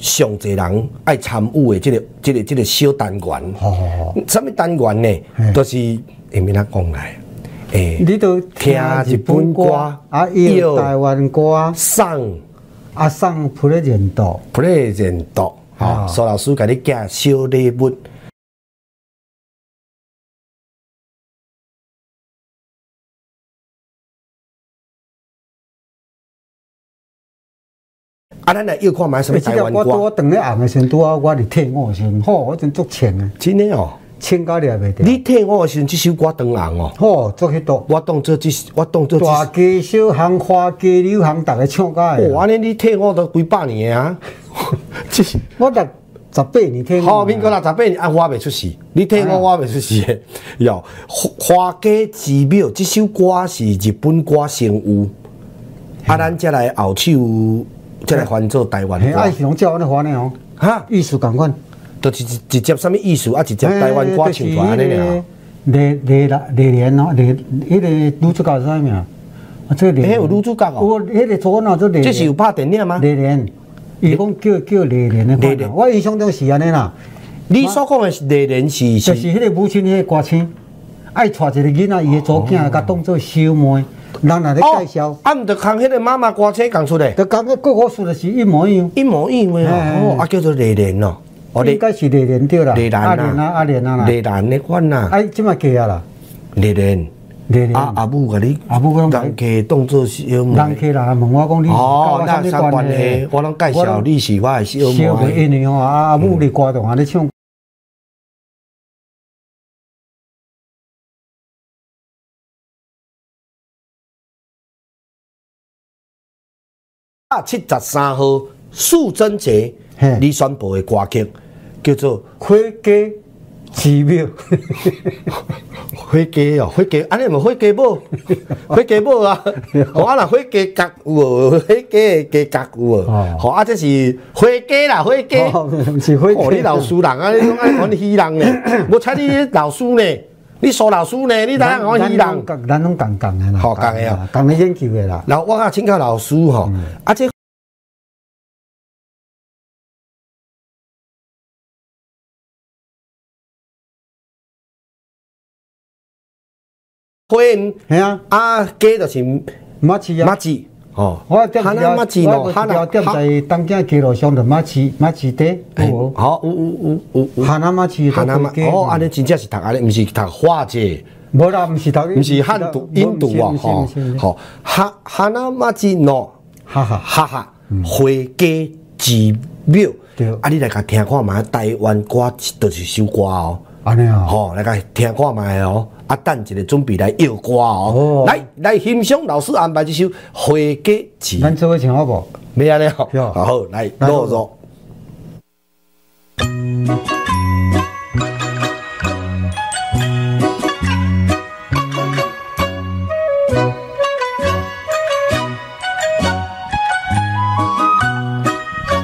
上侪人爱参与的即、个、即、个、即、个小单元。好好好。什么单元呢？都是下面咱讲来，诶、你都听日本歌，啊，有台湾歌，送啊送普雷人度，present 吼，啊苏老师甲你寄小礼物。咱来要看买什么台湾歌？我我等咧红的时阵拄啊，我伫退伍的时阵，吼，我真足穿的，真的哦，穿到了袂你退伍的时阵，这首歌当红哦。吼，做迄度。我当做这，我当做这。大街小巷、花街柳巷，逐个唱甲的。哦，安尼你退伍都几百年的啊？(laughs) 这是我六十八年退伍。好，民国六十八年啊，我未出世，你退伍我未出世的。(laughs) 哟，花街之庙这首歌是日本歌先有，啊，咱再来后手，再来翻做台湾嘿，爱，是拢照安尼翻的哦。哈，艺术共款。就是一直接什么艺术啊，直接台湾歌唱出来安尼尔。雷雷雷雷莲哦，雷迄个女主角是啥名？啊，这个诶，有女主角哦，我迄个左脑做雷。这是有拍电影吗？雷莲，伊讲叫叫雷莲的款啦。我印象中是安尼啦。你所讲的是雷莲是就是迄个母亲迄个歌星，爱带一个囡仔，伊的左囝甲当做小妹，人若咧介绍。啊，毋着空迄个妈妈歌星讲出来，着讲个个我说的是一模一样，一模一样的哦，啊叫做雷莲哦。应该是雷莲对啦，雷兰阿莲啊，阿莲啊啦，雷兰的款啦。哎，即马加啊啦，雷莲，雷莲。啊阿母甲你，阿母讲人客当做小妹。人客啦，问我讲你是哦，那啥啥关系？我拢介绍你是我的小妹小妹，因为吼啊阿母咧歌动安尼唱。七十三号素贞节，你宣布的歌曲叫做《花街寺庙》。(laughs) 花街哦，花街，安尼毋花街舞，花街舞啊，我 (laughs) 啊啦，花有无？花街的街角有无？好啊，这是花街啦，花街，毋是花哦，你老师人啊，你讲爱讲你虚人咧？(laughs) 无猜你老师呢？你苏老师呢？你哪样讲虚人？咱拢共共的啦，好共的啊，共咧研究的啦。然后我啊请教老师吼，啊这。花园，系啊，啊，鸡就是马市啊，马市，哦，我店哈那马市我咯，哈一条那店在东京街路上的马市，马市底？好，有有有有有。哈那马市哈那马，哦，安尼真正是读安尼，毋是读化界。无啦，毋是读，毋是汉读印度啊，吼，吼，哈哈那马市喏，哈哈哈哈，花街之庙，啊，你来甲听看嘛台湾歌，就是首歌哦。安尼啊，吼，来甲听看嘛哦。啊，等一个准备来摇歌哦，来来欣赏老师安排这首《花街市》。咱做伙唱好不？没安尼好，好来落入。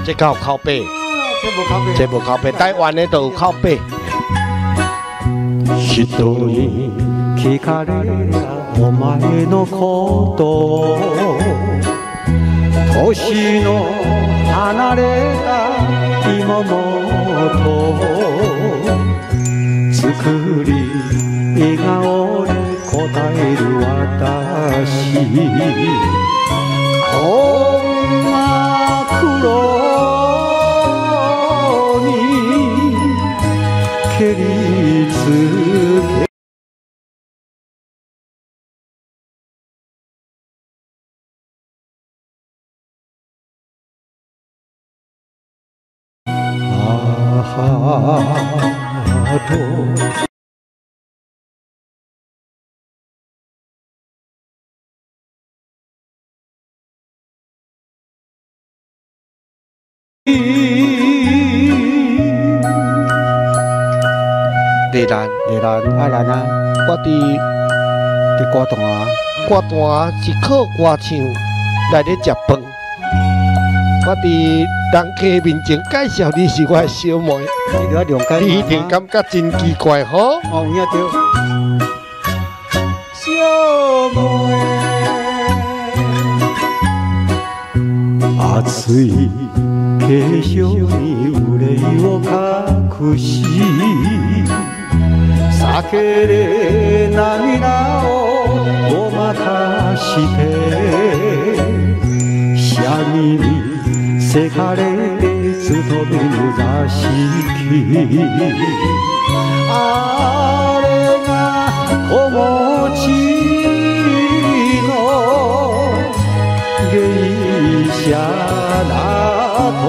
这有靠背，这无靠背，这无靠背，台湾的都有靠背。一人聞かれりゃお前のこと。年の離れた妹作り笑顔で答える私。こんな黒に蹴りつけ母と 丽兰，丽兰，啊兰啊，我伫 伫歌单啊，歌单是靠歌唱来咧食饭。我伫人客面前介绍你是我的小妹，你着要谅解你一定感觉真奇怪吼。哦，有影着。小妹熱い化粧に憂いを隠し けれ涙をごまかして闇にせかれ勤める座敷あれが子持ちの芸者だと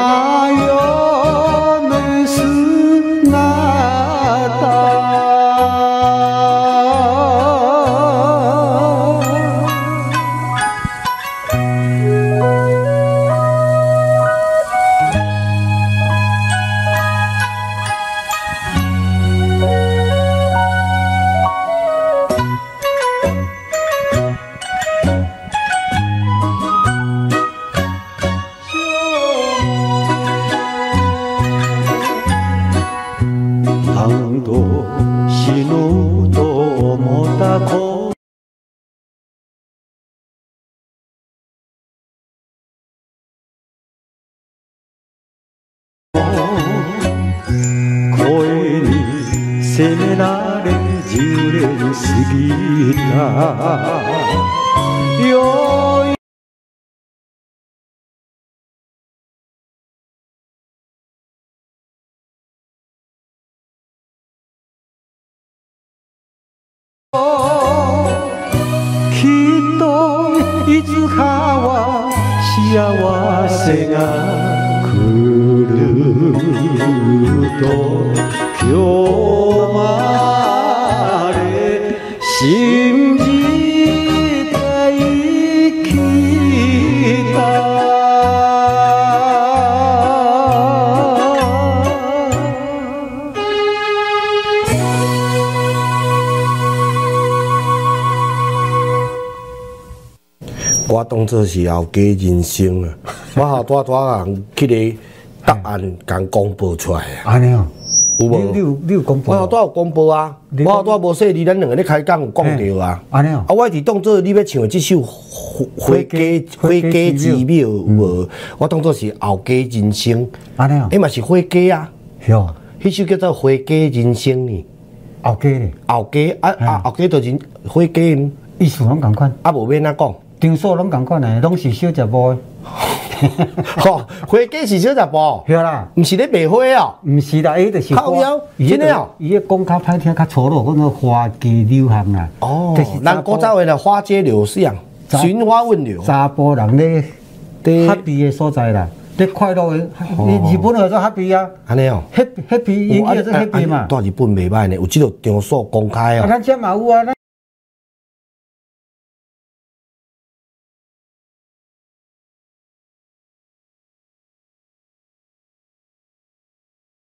花是后家人生啊，(laughs) 我后大大人去个答案共公布出来啊。安尼哦，有无？你有你有公布？我后大有公布啊，我后大无说你咱两个咧开讲有讲着啊。安尼哦，啊，我伫当作你要唱的这首《花花家花家之庙》有无？我当作是后家人生。安尼哦，迄嘛是花家啊。哟，迄首叫做《花家人生》呢。后家呢，后家啊啊，后家就是花家，意思拢共款，啊无免哪讲。张数拢共款诶，拢是小食部的。吼，(laughs) 花家是小食部，对啦，毋是咧卖花哦，毋是啦，伊就是靠腰伊真的哦伊个讲较歹听，较粗鲁，讲做花季流行啦。哦就是咱古早话咧花街柳巷，寻花问柳。查甫人咧，happy 的所在啦，咧快乐的，日本叫做 happy 啊安尼哦，，happy happy 英语就是啊 happy 嘛。住日本袂歹呢，有即个场所公开啊，哦。咱遮嘛有啊，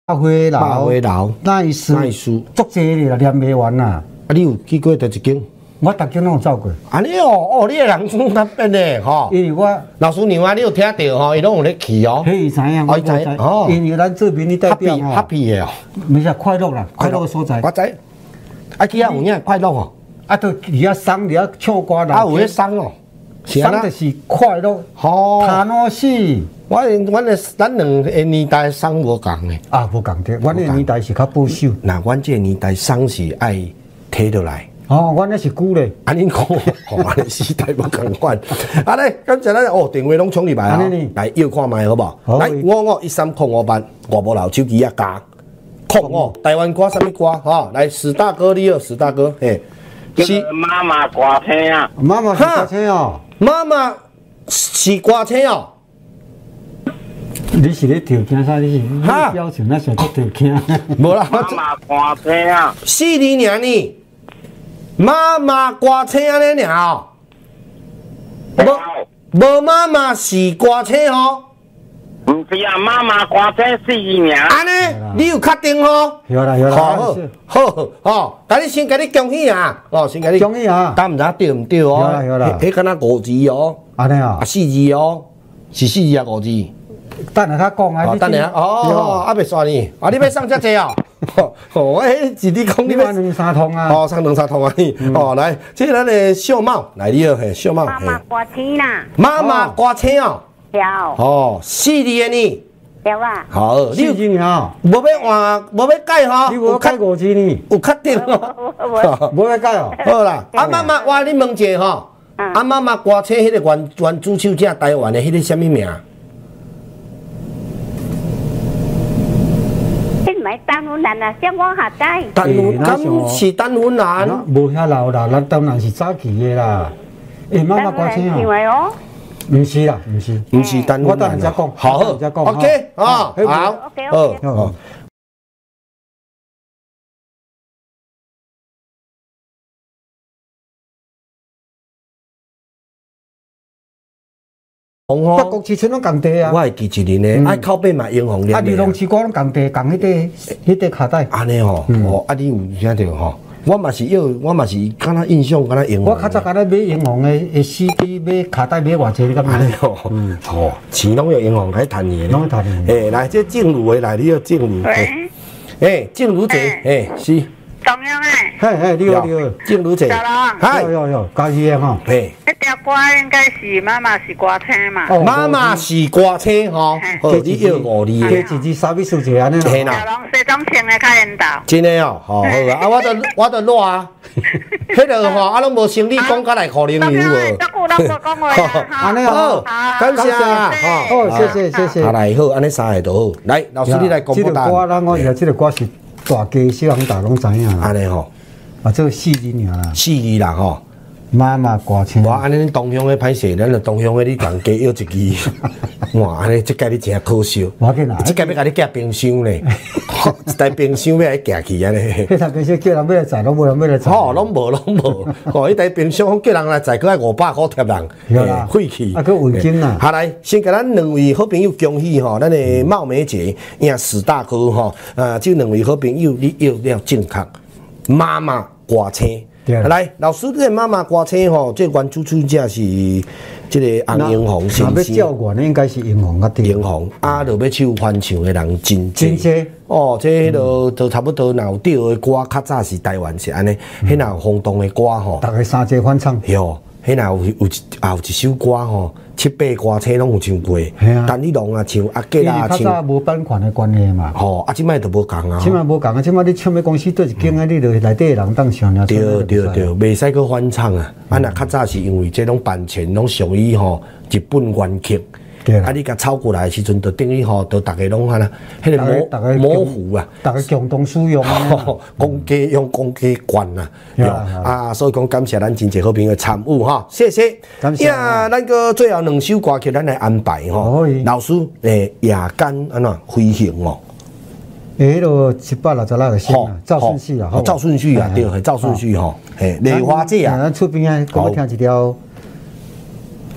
百花百楼，花楼那一书，那一书足济咧啦，念不完啦。啊，你有去过第一间？我逐间拢有走过，安尼哦，哦，你个人总特别呢，吼。因为我老师娘啊，你有听到吼？伊拢有咧去哦。迄伊知影，哦伊知我无知哦因为咱做民意代表吼，happy 的哦，毋是快乐啦，快乐的所在。我知。啊，去遐有影快乐哦，啊，都伫遐送伫遐唱歌啦，啊有咧送哦。送就是快乐，吼，他诺死我阮的咱两个年代生无共的。啊，无共的，阮的年代是较保守。那阮这个年代生是爱摕倒来。哦，阮那是旧咧，安尼讲，吼，安尼时代无共款。(laughs) 啊咧，感谢咱哦，电话拢冲入来啊来要看卖好无？好来，五五一三空五八，我无留手机啊加。空哦，台湾歌什么歌？哈，来史大哥，你好，史大哥，嘿，是妈妈歌听啊，妈妈是歌星哦，妈妈是歌星哦。你是咧调侃啥？你是表情那像在调侃。无啦，我妈妈挂车啊，四年尔呢，妈妈挂车安尼尔哦，无无妈妈是挂车哦，毋是啊，妈妈挂车四年。安尼你有确定哦？有啦有啦，好好好哦，甲你先甲你恭喜啊！哦，先甲你恭喜啊！但毋知对毋对哦？有啦有啦迄敢若五字哦，安尼啊啊，四字哦，是四字啊五字。等下较讲啊，哦，等下哦，啊，袂煞呢，啊，你要上遮济哦？(laughs) 哦，诶，是你讲你要两三通啊？哦，上两三通啊你，哦，来，这咱的秀茂来，你好，嘿，秀茂，妈妈歌星啦，妈妈歌星哦，有哦，四字的呢，有啊，好，四字呢？无要换，无要改吼，你无改五字呢？有确定哦？(laughs) (laughs) 无要改哦？好啦，啊妈妈，我你问一下吼，啊妈妈歌星迄个原原主手者台湾的迄个什么名？你买单湖南啊，像我下仔。丹湖，敢是丹湖南？无遐老啦，咱当然是早期的啦。诶，妈妈歌星哦。唔是啦，唔是，唔是丹湖我等下再讲，好好再讲，OK，啊，好，OK 好红北国市村拢共地啊。我会记一年呢，爱靠背嘛英雄啊，你拢市歌拢共地，共迄个迄个卡带。安尼吼，哦，啊，你有听着吼？我嘛是有，我嘛是敢若印象敢若英雄。我较早敢若买英雄的的 CD，买卡带买偌济，你敢安尼吼？嗯，吼，钱拢用英雄来趁伊拢会趁伊。诶，来，这正如的来，你要正如。喂。诶，正如者，诶，是。中央诶。嘿嘿，你好你好，正如者。小龙。嗨。有有有，嘉义的吼。嘿。迄条歌应该是妈妈是歌星嘛。哦，妈妈是歌星吼。哦，你要五字的。加一字三笔数字安尼啦。嘿啦。小龙西装穿诶较引导。真诶哦，好好啊，啊，我都我都热啊。(laughs) 迄个吼，啊，拢无生理讲甲来可能有无？安尼好，感谢啊，好，谢谢谢谢。啊来好，安尼三个都好。来，老师你来公布答案。这个歌，咱我以后这个歌是大家小人大拢知影。安尼吼，啊，这个四字尔啦。四字啦吼。妈妈歌星。我安尼东乡的歹势，咱就东乡的你共加约一支。(laughs) 哇，安尼即届你真可惜。我紧啦，即届要甲你寄冰箱咧，(laughs) 一台冰箱要来寄去安尼。迄台冰箱叫人要来载，拢无人要来载。吼，拢无拢无。吼，迄台冰箱叫人来载，佫爱五百块贴人，废气。啊，佫稳金啦。好来，先甲咱两位好朋友恭喜吼，咱的茂美姐赢史大哥吼，两位好朋友你要了正确，妈妈歌对。来，老师，这妈妈歌星吼，这原主唱者是这个红英红先生。那要叫原应该是英红啊，英红啊，就要唱翻唱的人真真多。哦，这都都差不多，若有对的歌，较早是台湾是安尼，迄若有轰动的歌吼，大概三节翻唱。哟，迄若有有一也有一首歌吼。七八歌星拢有唱过，但你拢啊唱阿吉啊唱。较早无版权的关系嘛。吼，啊，即摆都无共啊。即摆无共啊，即摆你唱片公司对一间啊，你就内底人当上了。对对对，袂使去翻唱啊！啊，若较早是因为这种版权拢属于吼日本原曲。啊！你甲抄过来时阵，就等于吼，就大家拢安啦，迄个模模糊啊，大家共同使用啊，(laughs) 公家用公家管啊，啊，所以讲感谢咱真济好朋友参与哈，谢谢。感谢。呀，咱个最后两首歌曲，咱来安排吼。老师，诶，夜间安怎飞行哦？诶，迄落七百六十六个星啊，照顺序啊，照顺序啊，对，照顺序吼。诶，梨花姐啊，咱出边啊，讲听一条。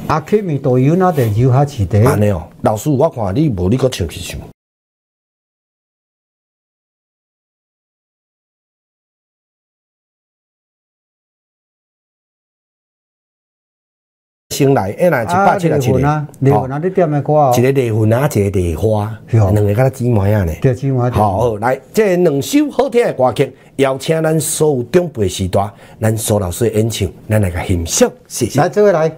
阿 K 咪都有那点游下起的。安尼哦，老师，我看你无你个唱一唱。先来，一来一百七十七个。离婚啊，你点的歌哦。一个离婚啊，一个梨花，两个敢若姊妹啊呢。对，姊妹。好，来，这两首好听的歌曲，邀请咱所有长辈时代，咱苏老师演唱，咱来个欣赏，谢谢。来，这位来。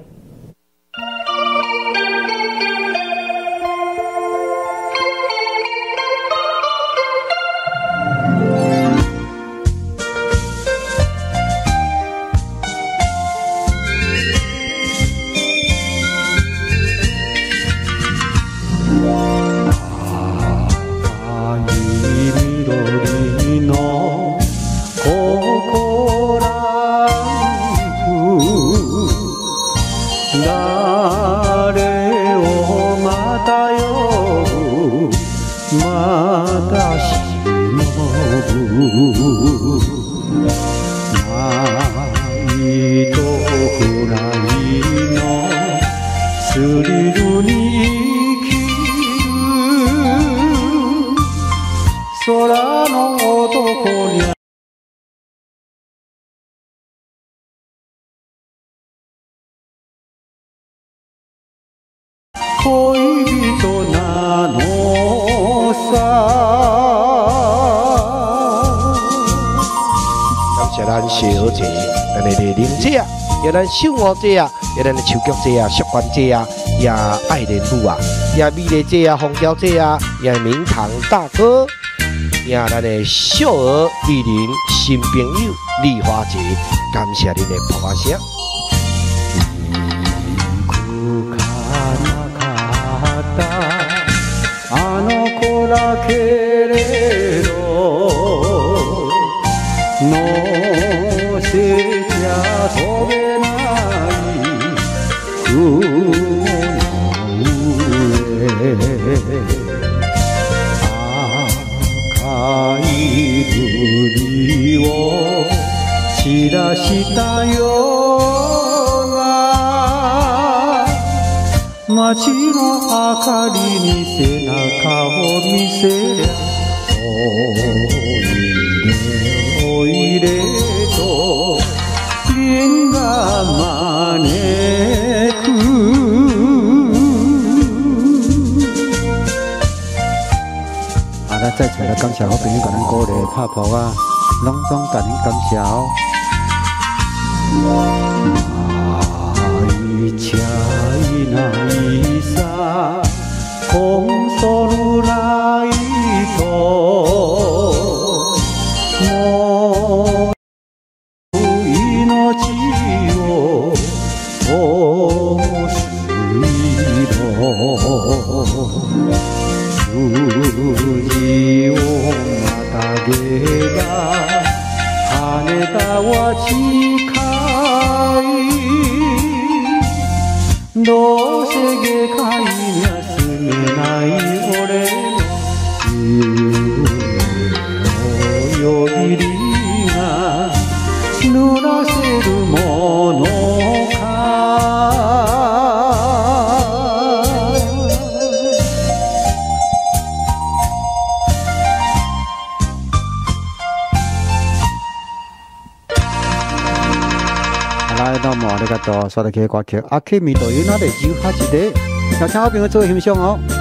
也咱秀娥姐啊，也咱的秋菊姐啊、淑娟姐啊，也爱莲女啊，也美丽姐啊、红娇姐啊，也明堂大哥，也咱的秀儿、丽玲新朋友丽花姐，感谢您的捧花かりに背中を見せりゃおいでおいでと銀が招く啊，咱再次来感谢好朋友甲咱鼓励拍破啊，拢总甲恁感谢哦。愛ちゃいないさ コンソルラ りがとう。それで歌曲、あけみというので18で、有請好朋友做欣賞哦。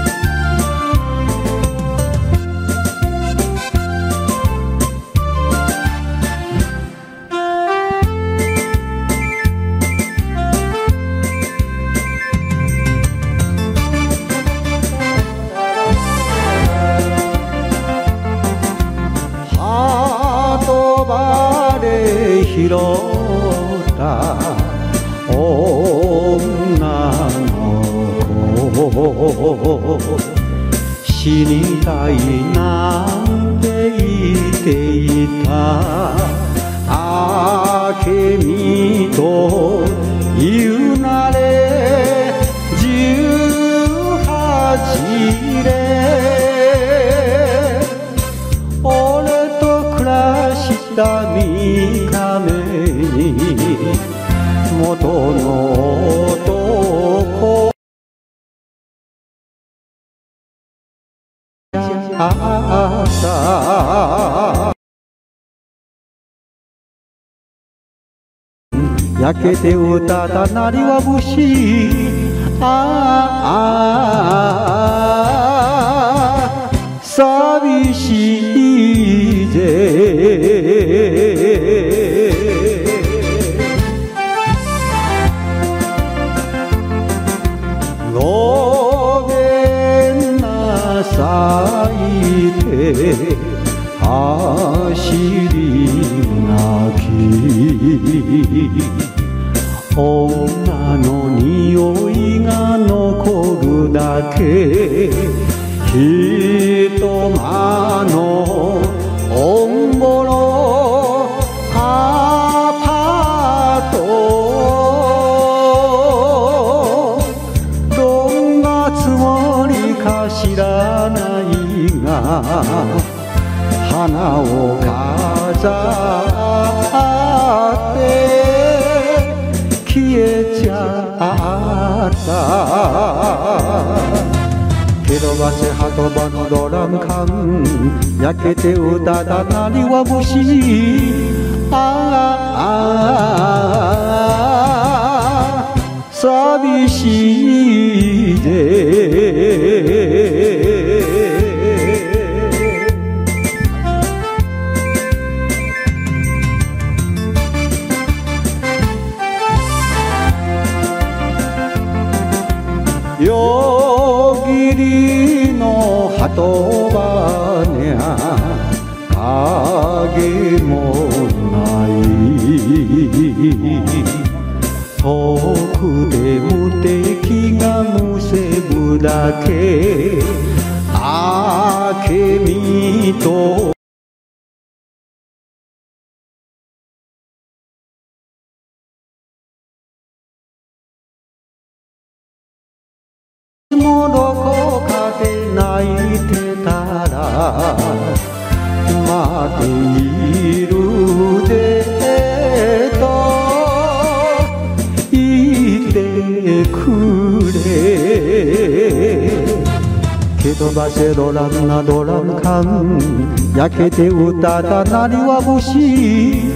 大大哪里我不行？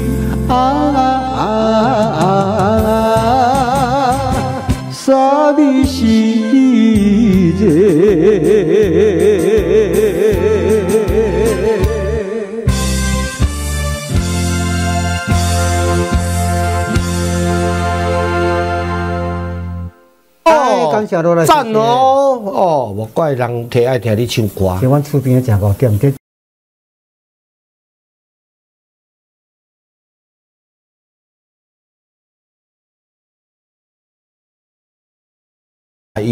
啊啊啊啊！啊啊啊是你这哦赞哦哦，莫怪人听爱听你唱歌。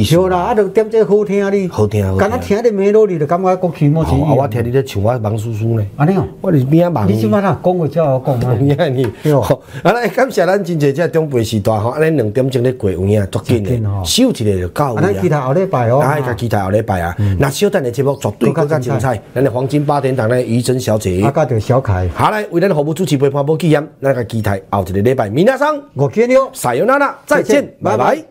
意思。对啦，啊，就点这好听哩，好听敢若听你 melody 你就感觉国曲莫好啊，我听你咧唱我忙叔叔呢。安尼哦，我是边仔忙。你即摆啦讲话才好讲啊，有 (laughs) 影你。好，啊，来感谢咱真侪只中辈时代吼，安尼两点钟咧过有影，足紧诶，收一个就到位啊，咱期待后礼拜哦，哎，甲期待后礼拜啊，那小等的节目绝对更加精彩。咱的黄金八点档咧，于真小姐，啊，甲着小凯，好来为咱服务主持陪伴无纪念，咱个期待后一个礼拜，明仔上。我见了，撒由那拉，再见，拜拜。